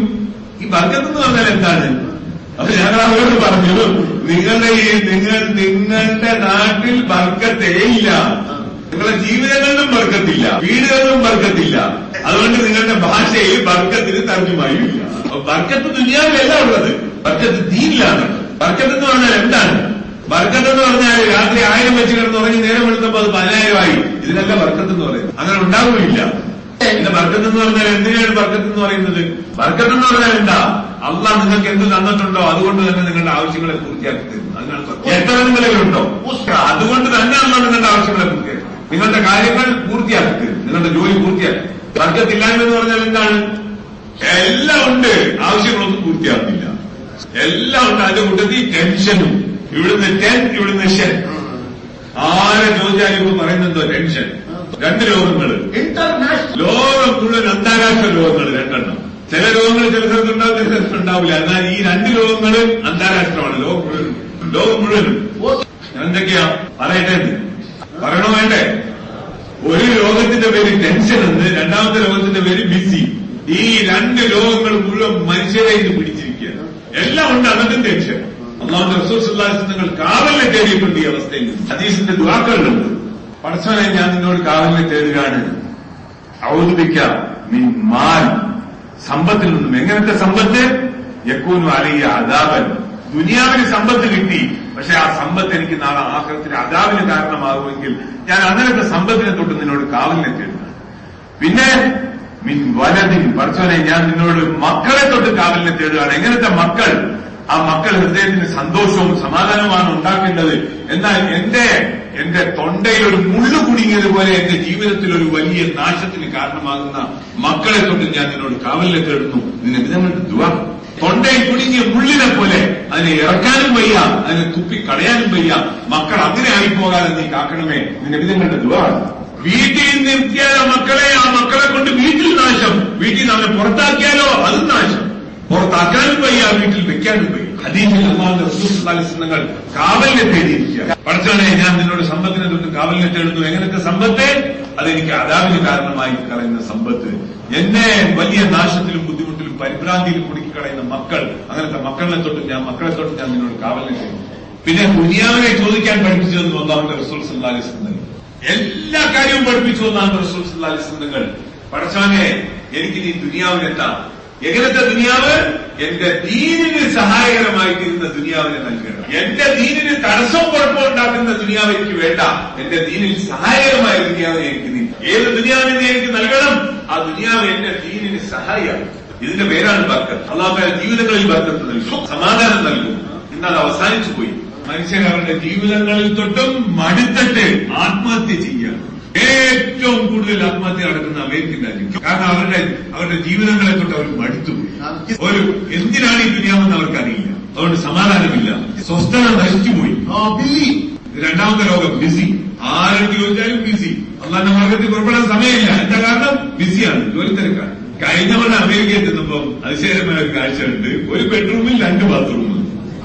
ഈ ബർക്കത്ത് എന്ന് പറഞ്ഞാൽ എന്താണ്? അപ്പൊ ഞാൻ അവരോട് പറഞ്ഞു നിങ്ങളുടെ ഈ നിങ്ങൾ നിങ്ങളുടെ നാട്ടിൽ ബർക്കത്തേ ഇല്ല. നിങ്ങളുടെ ജീവിതങ്ങളിലും ബർക്കത്തില്ല. വീടുകളിലും ബർക്കത്തില്ല. അതുകൊണ്ട് നിങ്ങളുടെ ഭാഷയിൽ ബർക്കത്തിന് തർജമായി അപ്പൊ ബർക്കത്ത് ദുനിയാവിലല്ല ഉള്ളത്. ബർക്കത്ത് ദീനിലാണ്. ബർക്കത്ത് എന്ന് പറഞ്ഞാൽ എന്താണ്? ബർക്കത്ത് എന്ന് പറഞ്ഞാൽ രാത്രി ആയിരം വെച്ച് കിടന്ന് ഉറങ്ങി നേരം എടുത്തപ്പോൾ അത് പതിനായിരമായി ഇതിനല്ല ബർക്കത്ത് എന്ന് പറയുന്നത്. അങ്ങനെ ഉണ്ടാവുകയില്ല. പിന്നെ ബർക്കത്ത് എന്ന് പറഞ്ഞാൽ എന്തിനാണ് ബർക്കത്ത് എന്ന് പറയുന്നത്? ബർക്കത്ത് എന്ന് പറഞ്ഞാൽ എന്താ? അള്ളാഹ് നിങ്ങൾക്ക് എന്ത് തന്നിട്ടുണ്ടോ അതുകൊണ്ട് തന്നെ നിങ്ങളുടെ ആവശ്യങ്ങളെ പൂർത്തിയാക്കി തരുന്നു. എത്ര നിങ്ങളുണ്ടോ അതുകൊണ്ട് തന്നെ അള്ളാഹ് നിങ്ങളുടെ ആവശ്യങ്ങളെ പൂർത്തിയാക്കി നിങ്ങളുടെ കാര്യങ്ങൾ പൂർത്തിയാക്കി തരും. നിങ്ങളുടെ ജോലി പൂർത്തിയാക്കി തർക്കത്തില്ലായ്മ എന്ന് പറഞ്ഞാൽ എന്താണ്? എല്ലാം ഉണ്ട്. ആവശ്യങ്ങളൊന്നും പൂർത്തിയാകുന്നില്ല എല്ലാം ഉണ്ട്. അതിന്റെ കൂട്ടത്തിൽ ടെൻഷനും. ഇവിടുന്ന് ടെൻ ഇവിടുന്ന് ഷെൻ. ആരെ ചോദിച്ചാലും ഇപ്പൊ പറയുന്നുണ്ടോ ടെൻഷൻ. രണ്ട് രോഗങ്ങൾ ലോകം മുഴുവൻ അന്താരാഷ്ട്ര രോഗങ്ങൾ രണ്ടെണ്ണം. ചില രോഗങ്ങൾ ചില സ്ഥലത്ത് ഉണ്ടാവും ചില സ്ഥലത്ത് ഉണ്ടാവില്ല. എന്നാൽ ഈ രണ്ട് രോഗങ്ങൾ അന്താരാഷ്ട്രമാണ്. ലോകം മുഴുവൻ ലോകം മുഴുവനും. എന്തൊക്കെയാ? പറയട്ടെ. പറയണോ വേണ്ടേ? ഒരു രോഗത്തിന്റെ പേര് ടെൻഷൻ എന്ന് രണ്ടാമത്തെ ലോകത്തിന്റെ പേര് ബിസി ഈ രണ്ട് ലോകങ്ങൾ മുഴുവൻ മനുഷ്യരെ ഇത് പിടിച്ചിരിക്കുകയാണ്. എല്ലാം ഉണ്ട് അതിന്റെ ടെൻഷൻ അള്ളാഹുന്റെ റസൂസ് നിങ്ങൾ കാവലിനെ തേടിയിട്ടുണ്ട് ഈ അവസ്ഥയിൽ. ഹദീസിന്റെ ദുരാക്കളുണ്ട് പടച്ചവനെ ഞാൻ നിന്നോട് കാവലിനെ തേടുകയാണ്. ഔദ്യോഗിക്കാം നീ മാൻ സമ്പത്തിൽ നിന്നും എങ്ങനത്തെ സമ്പത്ത്? യക്കൂനും അലയ്യ അതാപൻ ദുനിയാവിന് സമ്പത്ത് കിട്ടി. പക്ഷെ ആ സമ്പത്ത് എനിക്ക് നാളെ ആഹ്റത്തിന് അതാവിന് കാരണമാകുമെങ്കിൽ ഞാൻ അങ്ങനത്തെ സമ്പത്തിനെ തൊട്ട് നിന്നോട് കാവലിനെ തേടുന്നു പിന്നെ മിൻ വലതിൻ പഠിച്ചവനെ ഞാൻ നിന്നോട് മക്കളെ തൊട്ട് കാവലിനെ തേടുകയാണ്. എങ്ങനത്തെ മക്കൾ? ആ മക്കൾ ഹൃദയത്തിന് സന്തോഷവും സമാധാനവുമാണ് ഉണ്ടാക്കേണ്ടത്. എന്നാൽ എന്റെ എന്റെ തൊണ്ടയിൽ ഒരു മുള്ളു കുടുങ്ങിയതുപോലെ എന്റെ ജീവിതത്തിൽ ഒരു വലിയ നാശത്തിന് കാരണമാകുന്ന മക്കളെ തൊട്ട് ഞാൻ നിന്നോട് കാവലിനെ തേടുന്നു. നിന്നെ വിധങ്ങളുടെ ദുവാ. തൊണ്ടയിൽ കുടുങ്ങിയ മുള്ളിനെ പോലെ അതിനെ ഇറക്കാനും വയ്യ അതിനെ തുപ്പി കളയാനും വയ്യ. മക്കൾ അങ്ങനെ ആയിപ്പോകാതെ നീ കാക്കണമേ നിന്റെ വിധങ്ങളുടെ ദുവാണ് വീട്ടിൽ നിർത്തിയാലോ മക്കളെ ആ മക്കളെ കൊണ്ട് വീട്ടിൽ നാശം. വീട്ടിൽ നിന്ന് അവനെ പുറത്താക്കിയാലോ? അത് നാശം. പുറത്താക്കാനും വയ്യ വീട്ടിൽ വെക്കാനും വയ്യ. ഹദീസിൽ അള്ളാഹുന്റെ റസൂൽ കാവലിനെ തേടിയിരിക്കുക പഠിച്ചോനെ ഞാൻ നിന്നോട് സമ്പത്തിനെ തൊട്ട് കാവലിനെ തേടുന്നു. എങ്ങനത്തെ സമ്പത്ത്? അതെനിക്ക് അതാവിന് കാരണമായി കളയുന്ന സമ്പത്ത് എന്നെ വലിയ നാശത്തിലും ബുദ്ധിമുട്ടിലും പരിഭ്രാന്തിയിലും കുടുക്കിക്കളയുന്ന മക്കൾ അങ്ങനത്തെ മക്കളെ തൊട്ട് ഞാൻ മക്കളെ തൊട്ട് ഞാൻ നിന്നോട് കാവലിനെ ചെയ്യും. പിന്നെ ദുനിയാവിനെ ചോദിക്കാൻ പഠിപ്പിച്ചു തന്നു ഒന്നാമത്തെ റസൂൽ സല്ലാ അലൈഹി വസല്ലം എല്ലാ കാര്യവും പഠിപ്പിച്ചു ഒന്നാമത്തെ റസൂൽ സല്ലാ അലൈഹി വസല്ലം പഠിച്ചോനെ എനിക്ക് നീ ദുനിയാവിനെത്താം. എങ്ങനത്തെ ദുനിയാവ്? എന്റെ ദീനിന് സഹായകരമായി തീരുന്ന ദുനിയാവിനെ നൽകണം. എന്റെ ദീനിന് തടസ്സം കുഴപ്പമുണ്ടാക്കുന്ന ദുനിയാവ് എനിക്ക് വേണ്ട. എന്റെ ദീനിൽ സഹായകരമായ ദുനിയാവിനെ എനിക്ക് നീ ഏത് ദുനിയാവിനെ എനിക്ക് നൽകണം? ആ ദുനിയാവ് എന്റെ ദീനിന് സഹായിയാണ്. ഇതിന്റെ പേരാണ് ബർക്കത്ത്. അള്ളാഹ് ജീവിതങ്ങളിൽ ബർക്കത്ത് നൽകും. സമാധാനം നൽകും. എന്നാൽ അവസാനിച്ചു പോയി. മനുഷ്യൻ അവരുടെ ജീവിതങ്ങളിൽ തൊട്ടും മടുത്തിട്ട് ആത്മഹത്യ ചെയ്യുക ഏറ്റവും കൂടുതൽ ആത്മഹത്യ നടക്കുന്ന അമേരിക്കൻ രാജ്യം. കാരണം അവരുടെ അവരുടെ ജീവിതങ്ങളെ തൊട്ട് അവർ മടുത്തുപോയി ഒരു എന്തിനാണ് ഈ ദുനിയാമെന്ന് അവർക്കറിയില്ല. അതുകൊണ്ട് സമാധാനമില്ല. സ്വസ്ഥത നശിച്ചുപോയി. രണ്ടാമത്തെ ലോകം ബിസി ആരോഗ്യ ചോദിച്ചാലും ബിസി അള്ളാന്റെ മാർഗത്തിൽ പുറപ്പെടാൻ സമയമില്ല. എന്താ കാരണം? ബിസിയാണ് ജോലി തിരക്കാണ്. കഴിഞ്ഞ തവണ അമേരിക്കയിൽ ചെന്നപ്പോ അതിശയമായ ഒരു കാഴ്ചയുണ്ട് ഒരു ബെഡ്റൂമിൽ രണ്ട് ബാത്റൂം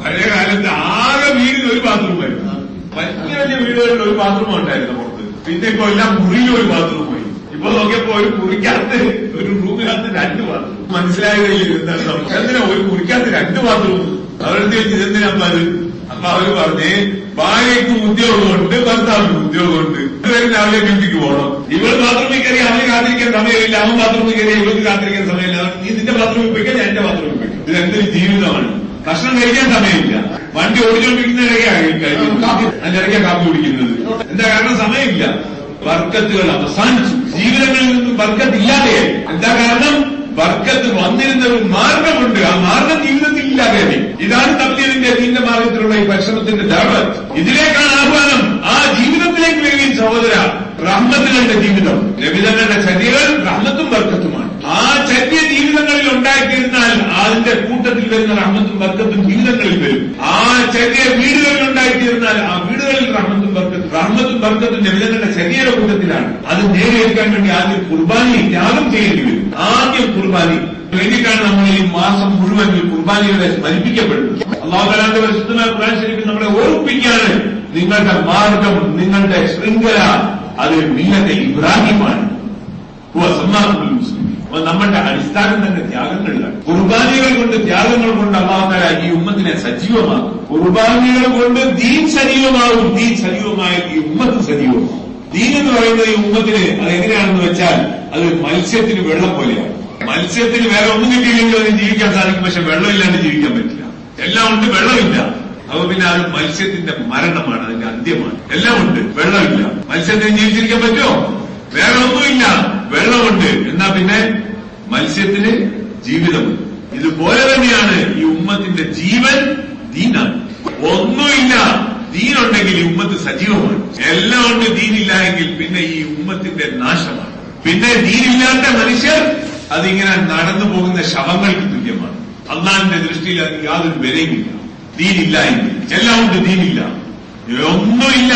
പഴയ കാലത്ത് ആകെ വീടിന് ഒരു ബാത്റൂമായിരുന്നു വലിയ വലിയ വീടുകളിൽ ഒരു ബാത്റൂം ഉണ്ടായിരുന്നു പിന്നെ ഇപ്പൊ എല്ലാം മുറിയിൽ ഒരു പോയി. ഇപ്പൊ നോക്കിയപ്പോ ഒരു മുറിക്കകത്ത് ഒരു റൂമിനകത്ത് രണ്ട് ബാത്റൂം മനസ്സിലായില്ല എന്താണ് സംഭവം? എന്തിനാ ഒരു മുറിക്കകത്ത് രണ്ട് ബാത്റൂം അവരുടെ എന്തിനാ അത് അപ്പൊ അവർ പറഞ്ഞേ ഭാര്യയ്ക്ക് ഉദ്യോഗമുണ്ട് ഭർത്താവിന് ഉദ്യോഗമുണ്ട്. ഇവരും രാവിലെ ഡ്യൂട്ടിക്ക് പോകണം. ഇവൾ ബാത്റൂമിൽ കയറി അവന് കാത്തിരിക്കാൻ സമയമില്ല അവൻ ബാത്റൂമിൽ കയറി ഇവർക്ക് കാത്തിരിക്കാൻ സമയമില്ല. നീ നിന്റെ ബാത്റൂമിൽ പോയിക്കാൻ ഞാൻ എന്റെ ബാത്റൂമിൽ പോയിക്കാം. ഇത് എന്തൊരു ജീവിതമാണ്. ഭക്ഷണം കഴിക്കാൻ സമയമില്ല. വണ്ടി ഓടിച്ചോണ്ടിരിക്കുന്നതിനിടയ്ക്കാണ് അതിനിടയ്ക്കാ കാപ്പി കുടിക്കുന്നത്. എന്താ കാരണം? സമയമില്ല. വർക്കത്തുകൾ അവസാനിച്ചു. ജീവിതങ്ങളിൽ നിന്നും വർക്കത്ത് ഇല്ലാതെയായി എന്താ കാരണം? വർക്കത്ത് വന്നിരുന്ന ഒരു മാർഗമുണ്ട്. ആ മാർഗം ജീവിതത്തിൽ ഇല്ലാതെയായി ഇതാണ് തബ്ലീലിന്റെ ദീന്റെ മാർഗത്തിലുള്ള ഈ പരിശ്രമത്തിന്റെ ദാവത്ത് ഇതിലേക്കാണ് ആഹ്വാനം. ആ ജീവിതത്തിലേക്ക് വരികയും സഹോദര റഹ്മത്തുകളുടെ ജീവിതം. രവിതങ്ങളുടെ ചര്യകൾ റഹ്മത്തും വർക്കത്തുമാണ്. ആ ചര്യ ജീവിതങ്ങളിൽ ഉണ്ടായിത്തീരുന്നാൽ അതിന്റെ കൂട്ടത്തിൽ വരുന്ന റഹ്മത്തും ബർക്കത്തും ജീവിതങ്ങളിൽ വരും. ആ ചര്യ വീടുകളിൽ ഉണ്ടായിത്തീരുന്നാൽ ആ വീടുകളിൽ റഹ്മത്തും ബർക്കത്തും റഹ്മത്തും ബർക്കത്തും നബിതങ്ങളുടെ ചര്യയുടെ കൂട്ടത്തിലാണ്. അത് നേടിയെടുക്കാൻ വേണ്ടി ആദ്യം കുർബാനി ത്യാഗം ചെയ്യേണ്ടി വരും. ആദ്യം കുർബാനി വേണ്ടിയിട്ടാണ് നമ്മൾ ഈ മാസം മുഴുവൻ കുർബാനികളെ സ്മരിപ്പിക്കപ്പെടുന്നത്. അള്ളാഹുലാന്റെ പരിശുദ്ധമായ ഖുർആൻ നമ്മളെ ഓർപ്പിക്കാണ് നിങ്ങളുടെ മാർഗം നിങ്ങളുടെ ശൃംഖല അത് മില്ലത്തെ ഇബ്രാഹിമാണ്. മുസ്ലിം. അപ്പൊ നമ്മുടെ അടിസ്ഥാനം തന്നെ ത്യാഗങ്ങളിലാണ് കുർബാനികൾ കൊണ്ട് ത്യാഗങ്ങൾ കൊണ്ട് അള്ളാഹുത്തല ഈ ഉമ്മത്തിനെ സജീവമാക്കും. കുർബാനികൾ കൊണ്ട് ദീൻ സജീവമാകും. ദീൻ സജീവമായ ഈ ഉമ്മത്ത് സജീവമാകും. ദീൻ എന്ന് പറയുന്നത് ഈ ഉമ്മത്തിന് അത് എങ്ങനെയാണെന്ന് വെച്ചാൽ അത് മത്സ്യത്തിന് വെള്ളം പോലെയാണ്. മത്സ്യത്തിന് വേറെ ഒന്നും കിട്ടിയില്ലെങ്കിൽ അതിന് ജീവിക്കാൻ സാധിക്കും. പക്ഷെ വെള്ളമില്ലാണ്ട് ജീവിക്കാൻ പറ്റില്ല. എല്ലാം ഉണ്ട് വെള്ളമില്ല. അപ്പൊ പിന്നെ അത് മത്സ്യത്തിന്റെ മരണമാണ് അതിന്റെ അന്ത്യമാണ്. എല്ലാം ഉണ്ട് വെള്ളമില്ല. മത്സ്യത്തിന് ജീവിച്ചിരിക്കാൻ പറ്റുമോ? വേറെ ഒന്നുമില്ല. വെള്ളമുണ്ട്. എന്നാ പിന്നെ മത്സ്യത്തിന് ജീവിതം. ഇതുപോലെ തന്നെയാണ് ഈ ഉമ്മത്തിന്റെ ജീവൻ ദീനാണ്. ഒന്നുമില്ല. ദീനുണ്ടെങ്കിൽ ഈ ഉമ്മത്ത് സജീവമാണ്. എല്ലാം ഉണ്ട് ദീനില്ല എങ്കിൽ പിന്നെ ഈ ഉമ്മത്തിന്റെ നാശമാണ്. പിന്നെ ദീനില്ലാത്ത മനുഷ്യർ അതിങ്ങനെ നടന്നു പോകുന്ന ശവങ്ങൾക്ക് തുല്യമാണ്. അള്ളാഹിന്റെ ദൃഷ്ടിയിൽ അത് യാതൊരു വിലയുമില്ല. ദീനില്ല എങ്കിൽ. എല്ലാം ഉണ്ട് ദീനില്ല. ഒന്നുമില്ല.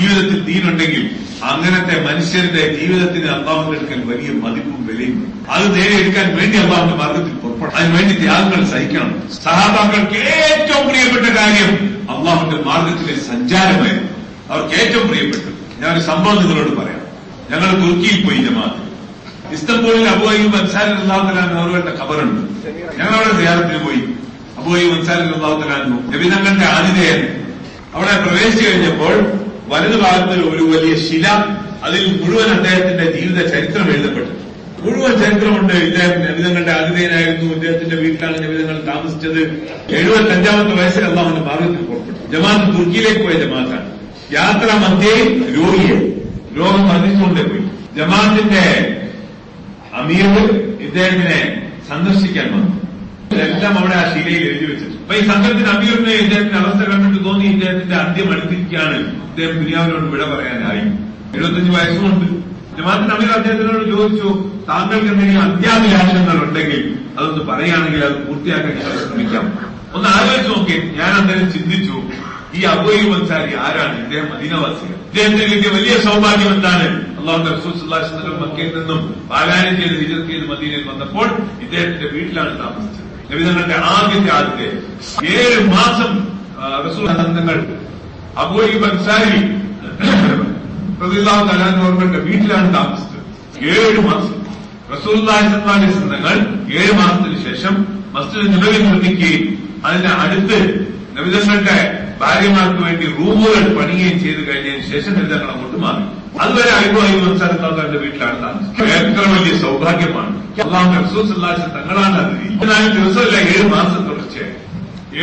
ജീവിതത്തിൽ ദീനുണ്ടെങ്കിൽ അങ്ങനത്തെ മനുഷ്യരുടെ ജീവിതത്തിന് അള്ളാഹുക്കൽ വലിയ മതിപ്പും വിലയും. അത് നേടിയെടുക്കാൻ വേണ്ടി അള്ളാഹുന്റെ മാർഗത്തിൽ പുറപ്പെടും അതിനുവേണ്ടി ത്യാഗങ്ങൾ സഹിക്കണം. സഹാബാക്കൾക്ക് ഏറ്റവും പ്രിയപ്പെട്ട കാര്യം അള്ളാഹുന്റെ മാർഗത്തിലെ സഞ്ചാരമായിരുന്നു. അവർക്ക് ഏറ്റവും പ്രിയപ്പെട്ടത്. ഒരു സംഭവം നിങ്ങളോട് പറയാം. ഞങ്ങൾ തുർക്കിയിൽ പോയി ജമാഅത്ത്. ഇസ്തംബൂളിൽ അബുവായി അൻസാരി അള്ളാഹുലാൻ അവരുടെ ഖബറുണ്ട്. ഞങ്ങൾ അവിടെ ധ്യാനത്തിന് പോയി അബുവായി അൻസാരി അള്ളാഹുലാൻ നബിതങ്ങളുടെ ആതിഥേയൻ അവിടെ പ്രവേശിച്ചു കഴിഞ്ഞപ്പോൾ വലതു ഭാഗത്ത് ഒരു വലിയ ശില അതിൽ മുഴുവൻ അദ്ദേഹത്തിന്റെ ജീവിത ചരിത്രം എഴുതപ്പെട്ടു. മുഴുവൻ ചരിത്രമുണ്ട്. ഇദ്ദേഹം നബിതങ്ങളുടെ ആതിഥേയനായിരുന്നു. ഇദ്ദേഹത്തിന്റെ വീട്ടിലാണ് നബിതങ്ങൾ താമസിച്ചത്. എഴുപത്തഞ്ചാമത്തെ വയസ്സിൽ അള്ളാഹുന്റെ മാർഗത്തിൽ പുറപ്പെട്ടു. ജമാഅത്ത് തുർക്കിയിലേക്ക് പോയ ജമാഅത്താണ്. യാത്ര മധ്യേ രോഗിയെ. രോഗം വർദ്ധിച്ചുകൊണ്ടേ പോയി. ജമാഅത്തിന്റെ അമീർ ഇദ്ദേഹത്തിനെ സന്ദർശിക്കാൻ വന്നു. എല്ലാം അവിടെ ആ ശീലയിൽ എഴുതി വെച്ചു അപ്പൊ ഈ സംഘത്തിന് അമീറിനെ ഇദ്ദേഹത്തിന്റെ അവസ്ഥ കണ്ടിട്ട് തോന്നി ഇദ്ദേഹത്തിന്റെ അന്ത്യം അടുത്തിരിക്കുകയാണ്. ഇദ്ദേഹം ദുനിയാവിനോട് വിട പറയാനായി. എഴുപത്തഞ്ച് വയസ്സുമുണ്ട് ജമാഅത്തിന് അമീർ അദ്ദേഹത്തിനോട് ചോദിച്ചു താങ്കൾക്ക് എന്തെങ്കിലും അത്യാഭിലാഷങ്ങൾ ഉണ്ടെങ്കിൽ അതൊന്ന് പറയുകയാണെങ്കിൽ അത് പൂർത്തിയാക്കാൻ ഞാൻ ശ്രമിക്കാം. ഒന്ന് ആലോചിച്ച് നോക്കി ഞാൻ അന്നേരം ചിന്തിച്ചു ഈ അബോയി മൻസാരി ആരാണ്? ഇദ്ദേഹം മദീനവാസിയാണ്. ഇദ്ദേഹത്തിന് കിട്ടിയ വലിയ സൗഭാഗ്യം എന്താണ്? അള്ളാഹുന്റെ റസൂൽ മക്കയിൽ നിന്നും പാലായനം ചെയ്ത് ഹിജറത്ത് ചെയ്ത് മദീനയിൽ വന്നപ്പോൾ ഇദ്ദേഹത്തിന്റെ വീട്ടിലാണ് താമസിച്ചത്. നബിതങ്ങളുടെ ആദ്യത്തെ ആദ്യത്തെ ഏഴ് മാസം റസൂൽ തങ്ങൾ അബൂയിബ് അൻസാരി തലാൻവരുടെ വീട്ടിലാണ് താമസിച്ചത്. ഏഴ് മാസം. റസൂല്ലാഹി തങ്ങൾ ഏഴ് മാസത്തിന് ശേഷം മസ്ജിദ് നിലവിൽ നിർമ്മിക്കുകയും അതിന്റെ അടുത്ത് നബിതങ്ങളുടെ ഭാര്യമാർക്ക് വേണ്ടി റൂമുകൾ പണിയുകയും ചെയ്തു കഴിഞ്ഞതിന് ശേഷം നബിതങ്ങൾ അങ്ങോട്ട് മാറി. അതുവരെ അയ്യോ മനസ്സിലാക്കാത്തവരുടെ വീട്ടിലാണ് താമസിക്കുന്നത് എത്ര വലിയ സൗഭാഗ്യമാണ്. അള്ളാഹു സല്ലാസ് തങ്ങളാണ് അതിഥി ദിവസമല്ല ഏഴ് മാസം തുടർച്ചയായി.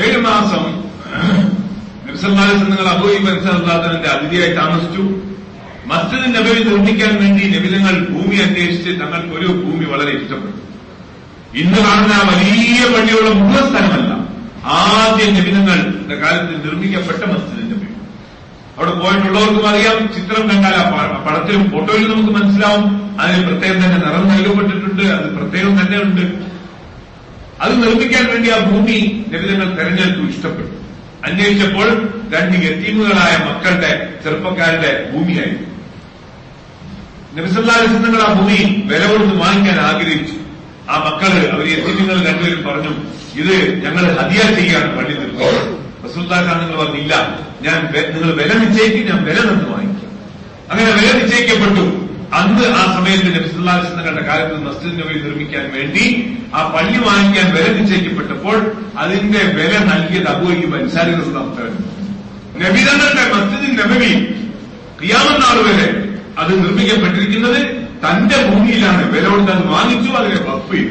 ഏഴ് മാസം നിങ്ങൾ അബൂബി മനസ്സിലാത്തതിന്റെ അതിഥിയായി താമസിച്ചു. മസ്ജിദ് നബി നിർമ്മിക്കാൻ വേണ്ടി നബിതങ്ങൾ ഭൂമി അന്വേഷിച്ച് തങ്ങൾക്ക് ഒരു ഭൂമി വളരെ ഇഷ്ടപ്പെട്ടു. ഇന്ന് കാണുന്ന വലിയ പള്ളിയുള്ള മുഴുവൻ സ്ഥലമല്ല. ആദ്യം നബിലങ്ങൾ കാലത്ത് നിർമ്മിക്കപ്പെട്ട മസ്ജിദ് നബി. അവിടെ പോയിട്ടുള്ളവർക്കും അറിയാം ചിത്രം കണ്ടാൽ പടത്തിലും ഫോട്ടോയിലും നമുക്ക് മനസ്സിലാവും. അതിന് പ്രത്യേകം തന്നെ നിറം നൽകപ്പെട്ടിട്ടുണ്ട് അത് പ്രത്യേകം തന്നെ ഉണ്ട്. അത് നിർമ്മിക്കാൻ വേണ്ടി ആ ഭൂമി നബിതങ്ങൾ തെരഞ്ഞെടുത്തു ഇഷ്ടപ്പെട്ടു. അന്വേഷിച്ചപ്പോൾ രണ്ട് യത്തീമുകളായ മക്കളുടെ ചെറുപ്പക്കാരുടെ ഭൂമിയായിരുന്നു. നബിസല്ലാസ്ങ്ങൾ ആ ഭൂമി വില കൊടുത്ത് വാങ്ങിക്കാൻ ആഗ്രഹിച്ചു. ആ മക്കൾ അവർ യത്തീമുകൾ രണ്ടുപേരും പറഞ്ഞു ഇത് ഞങ്ങൾ ഹതിയ ചെയ്യാണ് പള്ളി റസൂല്ലാഖാൻ നിങ്ങൾ പറഞ്ഞില്ല ഞാൻ നിങ്ങൾ വില നിശ്ചയിക്കും ഞാൻ വില നിന്ന് വാങ്ങിക്കാം. അങ്ങനെ വില നിശ്ചയിക്കപ്പെട്ടു. അന്ന് ആ സമയത്ത് നബിസുല്ലാസ്ലങ്ങളുടെ കാലത്ത് മസ്ജിദ് നബി നിർമ്മിക്കാൻ വേണ്ടി ആ പള്ളി വാങ്ങിക്കാൻ വില നിശ്ചയിക്കപ്പെട്ടപ്പോൾ അതിന്റെ വില നൽകിയത് അബുഅയ്യു അൻസാരി റസൂലാണ് നബിതങ്ങളുടെ മസ്ജിദ് നബവി ക്രിയാമനാൾ വരെ അത് നിർമ്മിക്കപ്പെട്ടിരിക്കുന്നത് തന്റെ ഭൂമിയിലാണ്. വില കൊടുത്ത് അത് വാങ്ങിച്ചു അതിനെ വപ്പി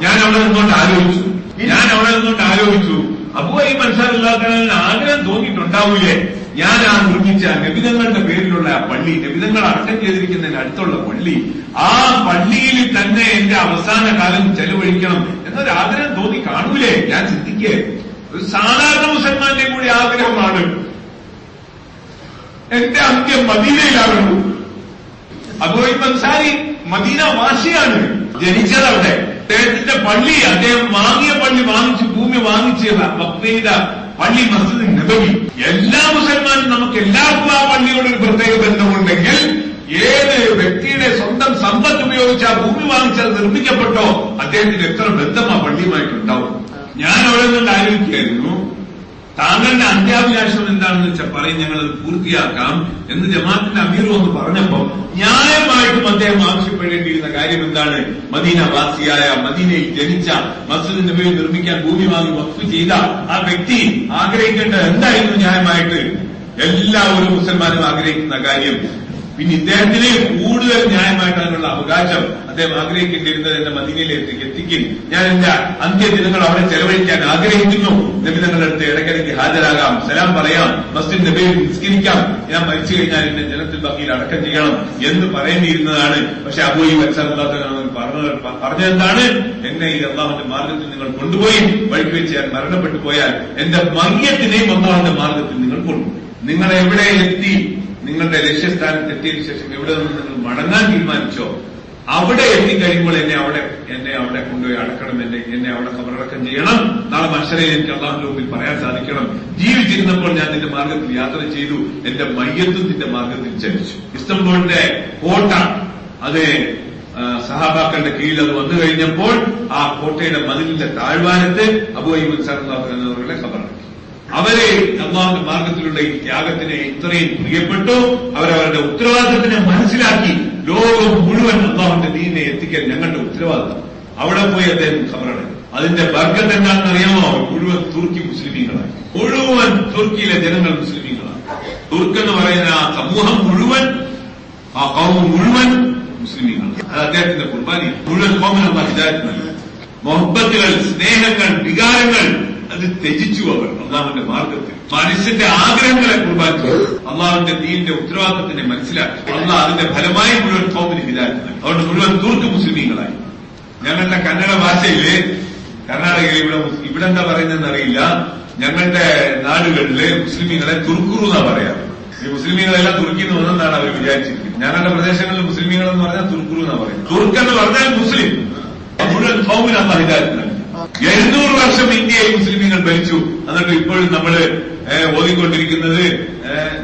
ഞാൻ അവിടെ നിന്നുകൊണ്ട് ആലോചിച്ചു. ഞാൻ അവിടെ നിന്നുകൊണ്ട് ആലോചിച്ചു. അബുഅയ്യു ഈ ആഗ്രഹം തോന്നിയിട്ടുണ്ടാവൂലേ? ഞാൻ ആ നിർമ്മിച്ച നബിതങ്ങളുടെ പേരിലുള്ള ആ പള്ളി. നബിതങ്ങൾ അടക്കം ചെയ്തിരിക്കുന്നതിന് അടുത്തുള്ള പള്ളി. ആ പള്ളിയിൽ തന്നെ എന്റെ അവസാന കാലം ചെലവഴിക്കണം എന്നൊരു ആഗ്രഹം തോന്നി കാണൂലേ? ഞാൻ ചിന്തിക്കേ. ഒരു സാധാരണ മുസൽമാന്റെ കൂടി ആഗ്രഹമാണ്. എന്റെ അന്ത്യം മദീനയിലാകുന്നു. അബൂ അൻസാരി മദീന വാശിയാണ് ജനിച്ചത് അവിടെ. അദ്ദേഹത്തിന്റെ പള്ളി അദ്ദേഹം വാങ്ങിയ പള്ളി വാങ്ങിച്ചു ഭൂമി വാങ്ങിച്ച് വഖഫ് ചെയ്ത പള്ളി മസ്ജിദ് നബവി. എല്ലാ മുസൽമാനും നമുക്ക് എല്ലാവർക്കും ആ പള്ളിയോട് ഒരു പ്രത്യേക ബന്ധമുണ്ടെങ്കിൽ ഏത് വ്യക്തിയുടെ സ്വന്തം സമ്പത്ത് ഉപയോഗിച്ച് ആ ഭൂമി വാങ്ങിച്ചത് നിർമ്മിക്കപ്പെട്ടോ അദ്ദേഹത്തിന് എത്ര ബന്ധം ആ പള്ളിയുമായിട്ടുണ്ടാവും? ഞാൻ അവിടെ നിന്ന് ആലോചിക്കായിരുന്നു താങ്കളുടെ അന്ത്യാഭിലാഷം എന്താണെന്ന് വെച്ചാൽ പറയും ഞങ്ങൾ അത് പൂർത്തിയാക്കാം എന്ന് ജമാഅത്തിന്റെ അമീറും ഒന്ന് പറഞ്ഞപ്പോ ന്യായമായിട്ടും അദ്ദേഹം ആവശ്യപ്പെടേണ്ടിയിരുന്ന കാര്യം എന്താണ്? മദീന വാസിയായ മദീനയിൽ ജനിച്ച മസ്ജിദ് നബിയെ നിർമ്മിക്കാൻ ഭൂമി വാങ്ങി വസ്തു ചെയ്ത ആ വ്യക്തി ആഗ്രഹിക്കേണ്ടത് എന്തായിരുന്നു ന്യായമായിട്ട്? എല്ലാവരും മുസൽമാനും ആഗ്രഹിക്കുന്ന കാര്യം പിന്നെ ഇദ്ദേഹത്തിന് കൂടുതൽ ന്യായമായിട്ട് അതിനുള്ള അവകാശം അദ്ദേഹം ആഗ്രഹിക്കേണ്ടിയിരുന്നത് എന്റെ മദീനയിലേക്ക് എത്തിക്കും. ഞാൻ എന്റെ അന്ത്യദിനങ്ങൾ അവിടെ ചെലവഴിക്കാൻ ആഗ്രഹിക്കുന്നു. നബി നിങ്ങളുടെ അടുത്ത് ഇടയ്ക്കിടയ്ക്ക് ഹാജരാകാം. സലാം പറയാം. മസ്ജിദ് നബിയിൽ നിസ്കരിക്കാം. ഞാൻ മരിച്ചു കഴിഞ്ഞാൽ എന്നെ ജനത്തിൽ ബാക്കിയിൽ അടക്കം ചെയ്യണം എന്ന് പറയേണ്ടിയിരുന്നതാണ്. പക്ഷെ അബൂയി പറഞ്ഞെന്താണ് എന്നെ ഈ അള്ളാഹുന്റെ മാർഗത്തിൽ നിങ്ങൾ കൊണ്ടുപോയി. വഴിക്ക് വെച്ച് ഞാൻ മരണപ്പെട്ടു പോയാൽ എന്റെ മയ്യത്തിനെയും അള്ളാഹുന്റെ മാർഗത്തിൽ നിങ്ങൾ കൊണ്ടുപോയി നിങ്ങൾ എവിടെ എത്തി? നിങ്ങളുടെ ലക്ഷ്യസ്ഥാനത്ത് എത്തിയതിനു ശേഷം എവിടെ നിന്ന് നിങ്ങൾ മടങ്ങാൻ തീരുമാനിച്ചോ അവിടെ എത്തിക്കഴിയുമ്പോൾ എന്നെ അവിടെ എന്നെ അവിടെ കൊണ്ടുപോയി അടക്കണം എന്നെ എന്നെ അവിടെ കബറടക്കം ചെയ്യണം. നാളെ മനുഷ്യരെ എനിക്ക് അള്ളാഹുന്റെ മുമ്പിൽ പറയാൻ സാധിക്കണം. ജീവിച്ചിരുന്നപ്പോൾ ഞാൻ നിന്റെ മാർഗത്തിൽ യാത്ര ചെയ്തു. എന്റെ മയ്യത്തും നിന്റെ മാർഗത്തിൽ ചലിച്ചു. ഇസ്തംബോളിന്റെ കോട്ട അത് സഹാബാക്കളുടെ കീഴിൽ അത് വന്നു കഴിഞ്ഞപ്പോൾ ആ കോട്ടയുടെ മതിലിന്റെ താഴ്വാരത്ത് അബുഐബുൽ എന്നവരുടെ ഖബറാക്കി അവരെ അള്ളാഹുന്റെ മാർഗത്തിലുള്ള ഈ ത്യാഗത്തിനെ ഇത്രയും പ്രിയപ്പെട്ടു. അവരവരുടെ ഉത്തരവാദിത്തത്തിനെ മനസ്സിലാക്കി ലോകം മുഴുവൻ അള്ളാഹുന്റെ ദീനെ എത്തിക്കാൻ ഞങ്ങളുടെ ഉത്തരവാദിത്തം. അവിടെ പോയി അദ്ദേഹം ഖബറടങ്ങി. അതിന്റെ ബർഗത്ത് എന്താണെന്നറിയാമോ മുഴുവൻ തുർക്കി മുസ്ലിമീങ്ങളാണ് മുഴുവൻ തുർക്കിയിലെ ജനങ്ങൾ മുസ്ലിമീങ്ങളാണ് തുർക്ക് എന്ന് പറയുന്ന ആ സമൂഹം മുഴുവൻ ആ കൗമ് മുഴുവൻ മുസ്ലിമീങ്ങളാണ് അത് അദ്ദേഹത്തിന്റെ കുർബാനി മുഴുവൻ കോമനുള്ള ഹിദായത്ത് നൽകി മൊഹബത്തുകൾ സ്നേഹങ്ങൾ വികാരങ്ങൾ അത് ത്യജിച്ചു അവർ. അള്ളാഹുന്റെ മാർഗത്തിൽ. മനുഷ്യന്റെ ആഗ്രഹങ്ങളെ കുർബാനിച്ചു അള്ളാഹുന്റെ ദീന്റെ ഉത്തരവാദിത്തത്തിനെ മനസ്സിലാക്കി. അള്ളാഹ് അതിന്റെ ഫലമായി മുഴുവൻ കോമിന് നൽകി അതുകൊണ്ട് മുഴുവൻ തൂർത്ത് മുസ്ലിമീങ്ങളായി. ഞങ്ങളുടെ കന്നഡ ഭാഷയിൽ കർണാടകയിൽ ഇവിടെ ഇവിടെ എന്താ പറയുന്നതെന്ന് അറിയില്ല. ഞങ്ങളുടെ നാടുകളിൽ മുസ്ലിമീങ്ങളെ തുർക്കുറു എന്നാ പറയാ. ഈ മുസ്ലിമീങ്ങളെല്ലാം തുർക്കി എന്ന് വന്നെന്നാണ് അവർ വിചാരിച്ചിരിക്കുന്നത്. ഞങ്ങളുടെ പ്രദേശങ്ങളിൽ മുസ്ലിമീങ്ങൾ എന്ന് പറഞ്ഞാൽ തുർക്കുറു എന്നാ പറയും. തുർക്ക് എന്ന് പറഞ്ഞാൽ മുസ്ലിം. മുഴുവൻ ഹിദായത്ത് നൽകി എഴുന്നൂറ് വർഷം ഇന്ത്യയിൽ മുസ്ലിമീങ്ങൾ ഭരിച്ചു. എന്നിട്ട് ഇപ്പോഴും നമ്മൾ ഓതിക്കൊണ്ടിരിക്കുന്നത്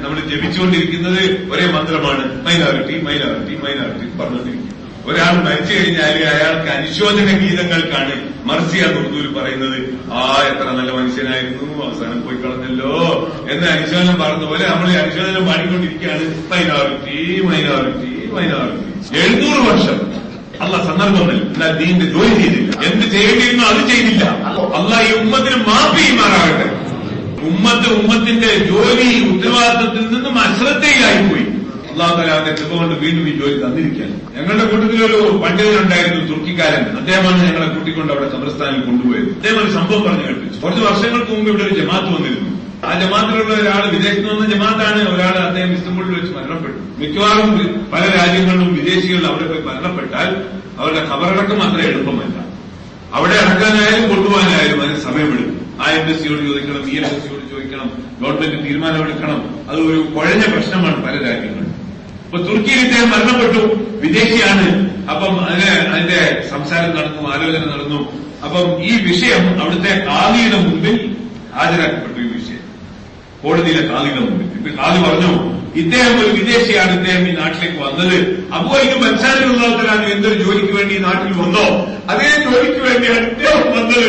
നമ്മൾ ജപിച്ചുകൊണ്ടിരിക്കുന്നത് ഒരേ മന്ത്രമാണ്. മൈനോറിറ്റി മൈനോറിറ്റി മൈനോറിറ്റി പറഞ്ഞുകൊണ്ടിരിക്കും ഒരാൾ മരിച്ചു കഴിഞ്ഞാൽ അയാൾക്ക് അനുശോചന ഗീതങ്ങൾക്കാണ് മർസിയ ഉറുദുവിൽ പറയുന്നത്. ആ എത്ര നല്ല മനുഷ്യനായിരുന്നു അവസാനം പോയി കളഞ്ഞല്ലോ എന്ന് അനുശോചനം പറഞ്ഞ പോലെ നമ്മൾ അനുശോചനം പാടിക്കൊണ്ടിരിക്കുകയാണ്. Minority minority minority. എഴുന്നൂറ് വർഷം. അല്ല സന്ദർഭങ്ങൾ എന്നാൽ ദീന്റെ ജോലി ചെയ്തില്ല. എന്ത് ചെയ്യേണ്ടിയിരുന്നോ അത് ചെയ്തില്ല. അല്ല ഈ ഉമ്മത്തിന് മാപ്പ് ഉമ്മത്ത് ഉമ്മത്തിന്റെ ജോലി ഉത്തരവാദിത്തത്തിൽ നിന്നും അശ്രദ്ധയിലായിപ്പോയി. അള്ളാഹു അള്ളാഹുലാന്റെ കൃപ കൊണ്ട് വീണ്ടും ഈ ജോലി തന്നിരിക്കാൻ. ഞങ്ങളുടെ കൂട്ടത്തിലൊരു പണ്ഡിതനുണ്ടായിരുന്നു തുർക്കിക്കാരൻ. അദ്ദേഹമാണ് ഞങ്ങളെ കൂട്ടിക്കൊണ്ട് അവിടെ കബർസ്ഥാനിൽ കൊണ്ടുപോയത്. അദ്ദേഹം ഒരു സംഭവം പറഞ്ഞു കേട്ടു കുറച്ച് വർഷങ്ങൾക്ക് മുമ്പ് ഇവിടെ ഒരു ജമാത്ത് വന്നിരുന്നു. ആ ജമാത്തിലുള്ള ഒരാൾ വിദേശത്ത് വന്ന ജമാത്താണ്. ഒരാൾ അദ്ദേഹം ഇസ്തംബുളിൽ വെച്ച് മരണപ്പെട്ടു. മിക്കവാറും പല രാജ്യങ്ങളിലും വിദേശികൾ അവിടെ പോയി മരണപ്പെട്ടാൽ അവരുടെ ഖബറടക്കം അത്ര എളുപ്പമല്ല. അവിടെ അടക്കാനായാലും കൊണ്ടുപോകാനായാലും അതിന് സമയമെടുക്കും. ആ എംബസിയോട് ചോദിക്കണം ഈ എംബസിയോട് ചോദിക്കണം ഗവൺമെന്റ് തീരുമാനമെടുക്കണം അത് ഒരു കുഴഞ്ഞ പ്രശ്നമാണ് പല രാജ്യങ്ങളും ഇപ്പൊ തുർക്കിയിൽ ഇദ്ദേഹം മരണപ്പെട്ടു. വിദേശിയാണ്. അപ്പം അതിന് അതിന്റെ സംസാരം നടന്നു ആലോചന നടന്നു. അപ്പം ഈ വിഷയം അവിടുത്തെ കാലിയുടെ മുമ്പിൽ ഹാജരാക്കപ്പെട്ടു. കോടതിയിലെ മുമ്പിൽ ഇപ്പൊ കാലി പറഞ്ഞു ഇദ്ദേഹം ഒരു വിദേശിയാണ് ഇദ്ദേഹം ഈ നാട്ടിലേക്ക് വന്നത്. അപ്പോ ഇത് മനസ്സിലാക്കുള്ളതാണ് എന്തൊരു ജോലിക്ക് വേണ്ടി ഈ നാട്ടിൽ വന്നോ? അതേ ജോലിക്ക് വേണ്ടിയാണ് ഇദ്ദേഹം വന്നത്.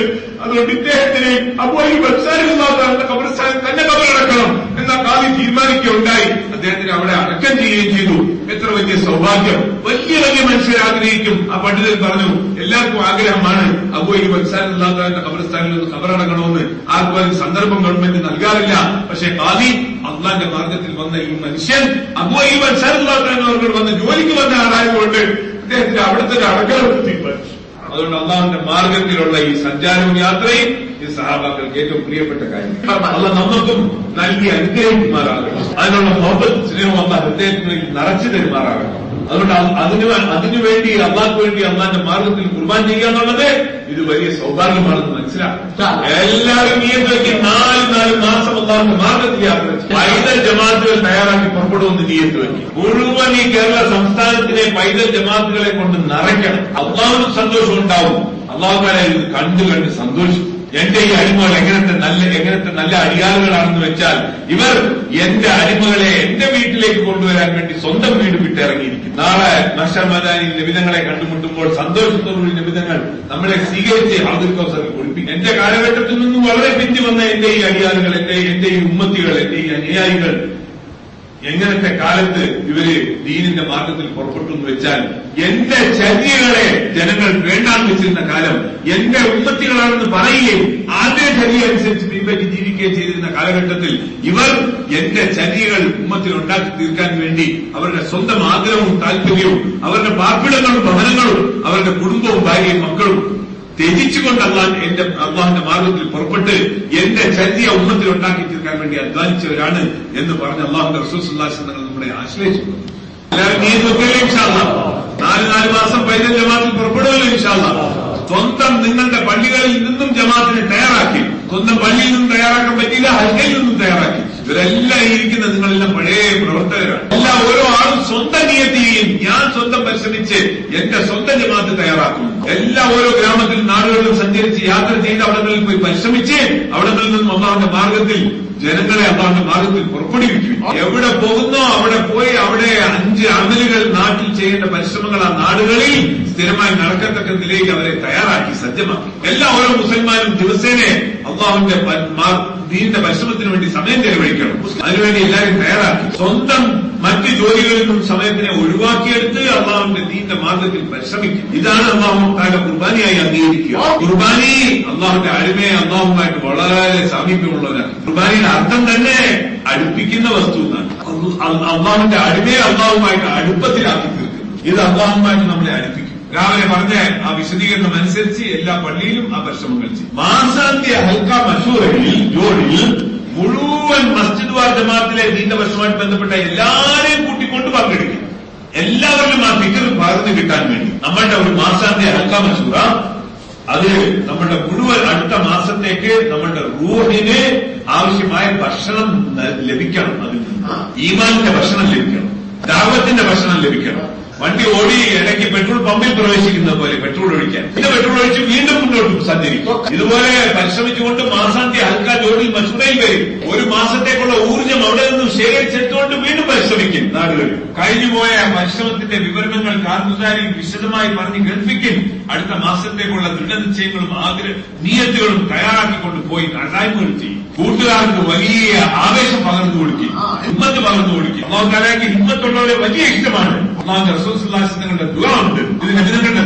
അതുകൊണ്ട് ഇദ്ദേഹത്തിന് അപ്പോ ഈ മനസ്സിലാക്കുള്ളതാണ് കബർസ്ഥാനിൽ തന്നെ കബറടക്കണം എന്ന കാലി തീരുമാനിക്കുകയുണ്ടായി. അദ്ദേഹത്തിന് അവിടെ അടക്കം ചെയ്യുകയും ചെയ്തു. എത്ര വലിയ സൗഭാഗ്യം. വലിയ വലിയ മനുഷ്യർ ആഗ്രഹിക്കും. ആ പണ്ഡിതൻ പറഞ്ഞു എല്ലാവർക്കും ആഗ്രഹമാണ് അപ്പോ ഈ മനസ്സിലാക്കുള്ളതാണ് കബർസ്ഥാനിൽ ഒന്ന് കബറടക്കണമെന്ന് ആർക്കും അതിന് സന്ദർഭം ഗവൺമെന്റ് നൽകാറില്ല. പക്ഷെ കാലി അള്ളാന്റെ മാർഗത്തിൽ വന്ന ഈ മനുഷ്യൻ അപ്പോ ഈ മനസ്സിലാക്കാൻ വന്ന് ജോലിക്ക് വന്ന ആളായതുകൊണ്ട് അദ്ദേഹത്തിന്റെ അവിടുത്തെ അടക്കം തീരുമാനിച്ചു അതുകൊണ്ട് അള്ളാഹുന്റെ മാർഗത്തിലുള്ള ഈ സഞ്ചാരവും യാത്രയും ഈ സഹാബാക്കൾക്ക് ഏറ്റവും പ്രിയപ്പെട്ട കാര്യം. അല്ല നമുക്കും നൽകി അനുഗ്രഹിക്കുമാറാകണം അതിനുള്ള മോഹബത്ത് സ്നേഹം അല്ല ഹൃദയത്തിന് നിറച്ചു തരുമാറാകണം അതുകൊണ്ട് അതിന് അതിനുവേണ്ടി അതിനു വേണ്ടി അള്ളാഹ്ക്ക് വേണ്ടി അള്ളാന്റെ മാർഗത്തിൽ കുർബാൻ ചെയ്യുക എന്നുള്ളത് ഇത് വലിയ സൗഭാഗ്യമാണെന്ന് മനസ്സിലാക്കാം. എല്ലാവരും നിയന്ത്രിക്ക് നാല് നാല് മാസം അള്ളാഹുന്റെ മാർഗത്തിൽ യാത്ര. പൈതൽ ജമാഅത്തുകൾ തയ്യാറാക്കി പുറപ്പെടുമെന്ന് നിയത്ത് വയ്ക്കും മുഴുവൻ ഈ കേരള സംസ്ഥാനത്തിലെ പൈതൽ ജമാഅത്തുകളെ കൊണ്ട് നിറയ്ക്കണം. അള്ളാഹുവിന് സന്തോഷം ഉണ്ടാവും. അള്ളാഹുക്കാരെ ഇത് കണ്ടു കണ്ട് സന്തോഷിക്കും എന്റെ ഈ അടിമകൾ എങ്ങനത്തെ നല്ല എങ്ങനത്തെ നല്ല അടിയാളുകളാണെന്ന് വെച്ചാൽ ഇവർ എന്റെ അടിമകളെ എന്റെ വീട്ടിലേക്ക് കൊണ്ടുവരാൻ വേണ്ടി സ്വന്തം വീട് വിട്ടിറങ്ങിയിരിക്കും നാളെ നഷ്ടമാനി നിബിധങ്ങളെ കണ്ടുമുട്ടുമ്പോൾ സന്തോഷത്തോടുകൂടി നിബിധങ്ങൾ നമ്മളെ സ്വീകരിച്ച് ആദർക്കോസറിൽ കുളിപ്പിക്കും എന്റെ കാലഘട്ടത്തിൽ നിന്നും വളരെ പിന്തി വന്ന എന്റെ ഈ അടിയാളുകൾ എന്റെ എന്റെ ഈ ഉമ്മത്തികൾ എന്റെ ഈ അനുയായികൾ എങ്ങനത്തെ കാലത്ത് ഇവർ ദീനിന്റെ മാർഗത്തിൽ പുറപ്പെട്ടു എന്ന് വെച്ചാൽ എന്റെ ചര്യകളെ ജനങ്ങൾ വേണ്ടാന്ന് വെച്ചിരുന്ന കാലം എന്റെ ഉമ്മത്തികളാണെന്ന് പറയുകയും ആദ്യ ചര്യ അനുസരിച്ച് പിൻപറ്റി ജീവിക്കുകയും ചെയ്തിരുന്ന കാലഘട്ടത്തിൽ ഇവർ എന്റെ ചര്യകൾ ഉമ്മത്തിൽ ഉണ്ടാക്കി തീർക്കാൻ വേണ്ടി അവരുടെ സ്വന്തം ആഗ്രഹവും താല്പര്യവും അവരുടെ പാർപ്പിടങ്ങളും ഭവനങ്ങളും അവരുടെ കുടുംബവും ഭാര്യയും മക്കളും ത്യജിച്ചുകൊണ്ട് അള്ളാൻ എന്റെ അള്ളാഹിന്റെ മാർഗത്തിൽ പുറപ്പെട്ട് എന്റെ ചരിയ ഉമ്മത്തിൽ ഉണ്ടാക്കി തീർക്കാൻ വേണ്ടി അധ്വാനിച്ചവരാണ് എന്ന് പറഞ്ഞ് അള്ളാഹുന്റെ റസൂസുല്ലാസ് തങ്ങൾ നമ്മളെ ആശ്രയിച്ചു എല്ലാവരും നീ നോക്കിയല്ലേ ഇൻഷാല്ല നാല് നാല് മാസം പൈതൽ ജമാത്തിൽ പുറപ്പെടുമല്ലോ ഇൻഷാല്ല സ്വന്തം നിങ്ങളുടെ പള്ളികളിൽ നിന്നും ജമാത്തിനെ തയ്യാറാക്കി. സ്വന്തം പള്ളിയിൽ നിന്നും തയ്യാറാക്കാൻ പറ്റിയില്ല ഹൽക്കയിൽ നിന്നും തയ്യാറാക്കി. ഇവരെല്ലാം ഇരിക്കുന്ന നിങ്ങളെല്ലാം പഴയ പ്രവർത്തകരാണ്. എല്ലാ ഓരോ ആളും സ്വന്തം നിയത്തിയും ഞാൻ സ്വന്തം പരിശ്രമിച്ച് എന്റെ സ്വന്തം ജമാത്ത് തയ്യാറാക്കും. എല്ലാ ഓരോ ഗ്രാമത്തിൽ നാടുകളിലും സഞ്ചരിച്ച് യാത്ര ചെയ്ത് അവിടങ്ങളിൽ പോയി പരിശ്രമിച്ച് അവിടങ്ങളിൽ നിന്നും അള്ളാഹുന്റെ മാർഗത്തിൽ ജനങ്ങളെ അള്ളാഹുന്റെ മാർഗത്തിൽ പുറപ്പെടുവിക്കും. എവിടെ പോകുന്നോ അവിടെ പോയി അവിടെ അഞ്ച് അമലുകൾ നാട്ടിൽ ചെയ്യേണ്ട പരിശ്രമങ്ങൾ ആ നാടുകളിൽ സ്ഥിരമായി നടക്കത്തക്ക നിലയിൽ അവരെ തയ്യാറാക്കി സജ്ജമാക്കി. എല്ലാ ഓരോ മുസൽമാനും ദിവസേനെ അള്ളാഹുവിന്റെ ദീനിന്റെ പരിശ്രമത്തിന് വേണ്ടി സമയം ചെലവഴിക്കണം. അതിനുവേണ്ടി എല്ലാവരും തയ്യാറാക്കി സ്വന്തം മറ്റ് ജോലികളിൽ നിന്നും സമയത്തിനെ ഒഴിവാക്കിയെടുത്ത് അള്ളാഹുവിന്റെ ദീന്റെ മാർഗത്തിൽ പരിശ്രമിക്കും ഇതാണ് അള്ളാഹു താങ്കളുടെ കുർബാനിയായി അംഗീകരിക്കുക. കുർബാനി അള്ളാഹുന്റെ അരുമയെ അള്ളാഹുമായിട്ട് വളരെ സാമീപ്യമുള്ളവരാണ്. കുർബാനിയുടെ അർത്ഥം തന്നെ അടുപ്പിക്കുന്ന വസ്തു എന്നാണ്. അള്ളാഹുന്റെ അടിമയെ അള്ളാഹുമായിട്ട് അടുപ്പത്തിലാക്കി തീർക്കുന്നു. ഇത് അള്ളാഹുമായിട്ട് നമ്മളെ അടുപ്പിക്കും രാവിലെ പറഞ്ഞ ആ വിശദീകരണം അനുസരിച്ച് എല്ലാ പള്ളിയിലും ആ പരിശ്രമങ്ങൾ ചെയ്യും. മാസാന്ത്യ ഹൽക്ക മഷൂറയിൽ ജോഡിൽ മുഴുവൻ മസ്ജിദ് വാർ ജമാഅത്തിലെ ദീന്റെ വർഷവുമായിട്ട് ബന്ധപ്പെട്ട എല്ലാരെയും കൂട്ടിക്കൊണ്ട് പങ്കെടുക്കും എല്ലാവരിലും ആ ഫിക്കർ പകർന്നു കിട്ടാൻ വേണ്ടി. നമ്മളുടെ ഒരു മാസാന്ത്യ ഹൽക്ക മഷൂറ അത് നമ്മളുടെ മുഴുവൻ അടുത്ത മാസത്തേക്ക് നമ്മളുടെ റൂഹിന് ആവശ്യമായ ഭക്ഷണം ലഭിക്കണം അതിൽ നിന്ന്. ഈമാനിന്റെ ഭക്ഷണം ലഭിക്കണം. ദാവത്തിന്റെ ഭക്ഷണം ലഭിക്കണം. വണ്ടി ഓടി ഇടയ്ക്ക് പെട്രോൾ പമ്പിൽ പ്രവേശിക്കുന്ന പോലെ പെട്രോൾ ഒഴിക്കാൻ. പിന്നെ പെട്രോൾ ഒഴിച്ച് വീണ്ടും മുന്നോട്ട് സഞ്ചരിക്കും. ഇതുപോലെ പരിശ്രമിച്ചുകൊണ്ട് മാസാന്ത്യ ഹൽക്ക ജോഡി മസൂറയിൽ വരും. ഒരു മാസത്തേക്കുള്ള ഊർജം അവിടെ നിന്നും ശേഖരിച്ചെടുത്തുകൊണ്ട് വീണ്ടും പരിശ്രമിക്കും. നാടുകളിൽ. കഴിഞ്ഞുപോയ പരിശ്രമത്തിന്റെ വിവരണങ്ങൾ കാർമുദാരി വിശദമായി പറഞ്ഞ് കേൾപ്പിക്കും അടുത്ത മാസത്തേക്കുള്ള ദൃഢനിശ്ചയങ്ങളും ആഗ്രഹ നീയത്തുകളും തയ്യാറാക്കിക്കൊണ്ട് പോയി അസായ്മകൾ ചെയ്യും. കൂട്ടുകാർക്ക് വലിയ ആവേശം പകർന്നു കൊടുക്കും. ഹിമ്മത്ത് പകർന്നു കൊടുക്കും. അള്ളാഹു ഹിമ്മത്തുള്ളവരെ വലിയ ഇഷ്ടമാണ്. അള്ളാഹു റസൂസ്ലാസിന്റെ ദുഃഖ ഉണ്ട്. ഇത് നബിതങ്ങളുടെ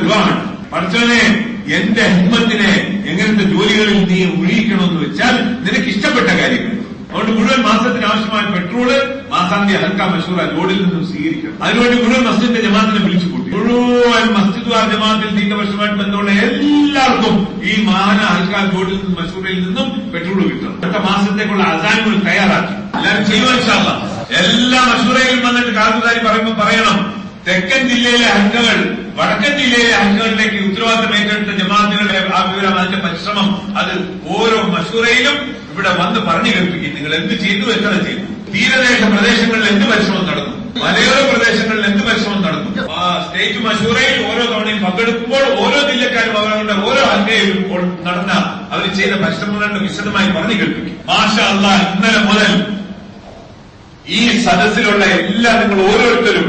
എന്റെ ഹിമ്മത്തിനെ എങ്ങനത്തെ ജോലികളിൽ നീ ഒഴിയിക്കണമെന്ന് വെച്ചാൽ നിനക്ക് ഇഷ്ടപ്പെട്ട കാര്യങ്ങൾ. അതുകൊണ്ട് മുഴുവൻ മാസത്തിന് ആവശ്യമായ പെട്രോൾ മാസാന്തി ഹൽക്ക മഷൂറ ലോഡിൽ നിന്നും സ്വീകരിക്കണം. അതിനുവേണ്ടി മുഴുവൻ മസ്ജിദിന്റെ ജമാത്തിനെ വിളിച്ചു കൂട്ടി. മുഴുവൻ മസ്ജിദ് ജമാഅത്തിൽ ജമാത്തിൽ ദീർഘവർഷമായിട്ട് ബന്ധമുള്ള എല്ലാവർക്കും ഈ മാന ഹൽക്ക ലോഡിൽ നിന്നും മഷൂറയിൽ നിന്നും പെട്രോൾ കിട്ടണം. അടുത്ത മാസത്തേക്കുള്ള അസാനുകൾ തയ്യാറാക്കി. എല്ലാവരും ചെയ്യുവാൻ എല്ലാ മഷൂറയിലും വന്നിട്ട് കാർഗുദാരി പറയുമ്പോൾ പറയണം തെക്കൻ ജില്ലയിലെ അംഗങ്ങൾ വടക്കൻ ജില്ലയിലെ അംഗങ്ങളിലേക്ക് ഉത്തരവാദിത്തം ഏറ്റെടുത്ത ജമാഅത്തുകളുടെ ആ വിവരം അതിന്റെ പരിശ്രമം അത് ഓരോ മഷൂറയിലും ഇവിടെ വന്ന് പറഞ്ഞു കേൾപ്പിക്കും. നിങ്ങൾ എന്ത് ചെയ്തു എത്ര ചെയ്തു തീരദേശ പ്രദേശങ്ങളിൽ എന്ത് പരിശ്രമം നടന്നു? മലയോര പ്രദേശങ്ങളിൽ എന്ത് പരിശ്രമം നടന്നു? ആ സ്റ്റേറ്റ് മഷൂറയിൽ ഓരോ തവണയും പങ്കെടുക്കുമ്പോൾ ഓരോ ജില്ലക്കാരും അവരുടെ ഓരോ അംഗയിലും നടന്ന അവർ ചെയ്ത പരിശ്രമങ്ങളുടെ വിശദമായി പറഞ്ഞു കേൾപ്പിക്കും. മാഷ അല്ല ഇന്നലെ മുതൽ ഈ സദസ്സിലുള്ള എല്ലാ നിങ്ങൾ ഓരോരുത്തരും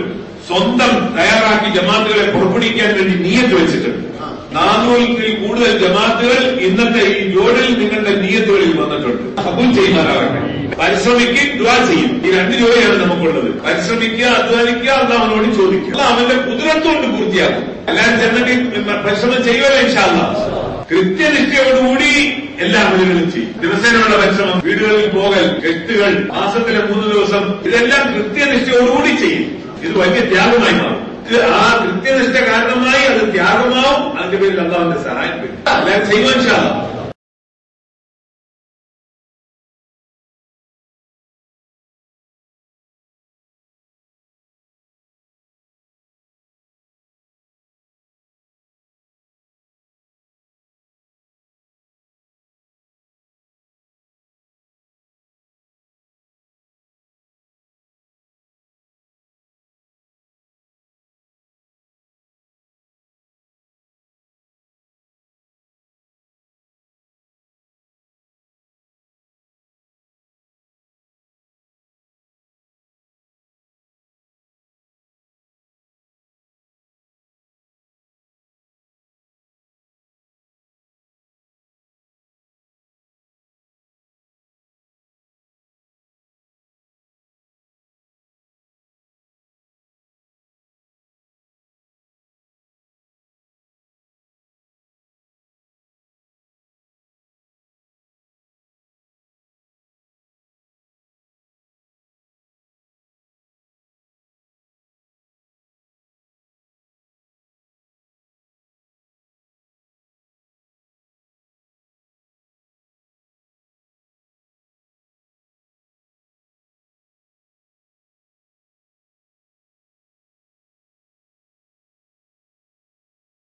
സ്വന്തം തയ്യാറാക്കി ജമാത്തുകളെ പുറപ്പെടുവിക്കാൻ വേണ്ടി നീയത്ത് വെച്ചിട്ടുണ്ട്. നാനൂറിൽ കൂടുതൽ ജമാത്തുകൾ ഇന്നത്തെ ഈ ജോലിയിൽ നിങ്ങളുടെ നീയത്തുകളിൽ വന്നിട്ടുണ്ട്. കബൂൽ ചെയ്യുമാറാകട്ടെ പരിശ്രമിക്കും ദ്വാ ചെയ്യും. ഈ രണ്ട് ജോലിയാണ് നമുക്കുള്ളത്. പരിശ്രമിക്കുക അധ്വാനിക്കുക അള്ളാഹനോട് ചോദിക്കുക. അല്ല അവന്റെ കുതിരത്തോണ്ട് പൂർത്തിയാക്കും. അല്ലാതെ ചെന്നിട്ട് പരിശ്രമം ചെയ്യുമല്ലോ ഇൻഷാല്ല കൃത്യനിഷ്ഠയോടുകൂടി എല്ലാ വീടുകളും ചെയ്യും. ദിവസേനയുള്ള പരിശ്രമം വീടുകളിൽ പോകൽ കെട്ടുകൾ മാസത്തിലെ മൂന്ന് ദിവസം ഇതെല്ലാം കൃത്യനിഷ്ഠയോടുകൂടി ചെയ്യും. ഇത് വലിയ ത്യാഗമായി മാറും ഇത് ആ കൃത്യനിഷ്ഠ കാരണമായി അത് ത്യാഗമാവും അതിന്റെ പേരിൽ അള്ളാഹുവിന്റെ സഹായം വരും അല്ലാതെ ചെയ്യുവാൻ സാധിക്കും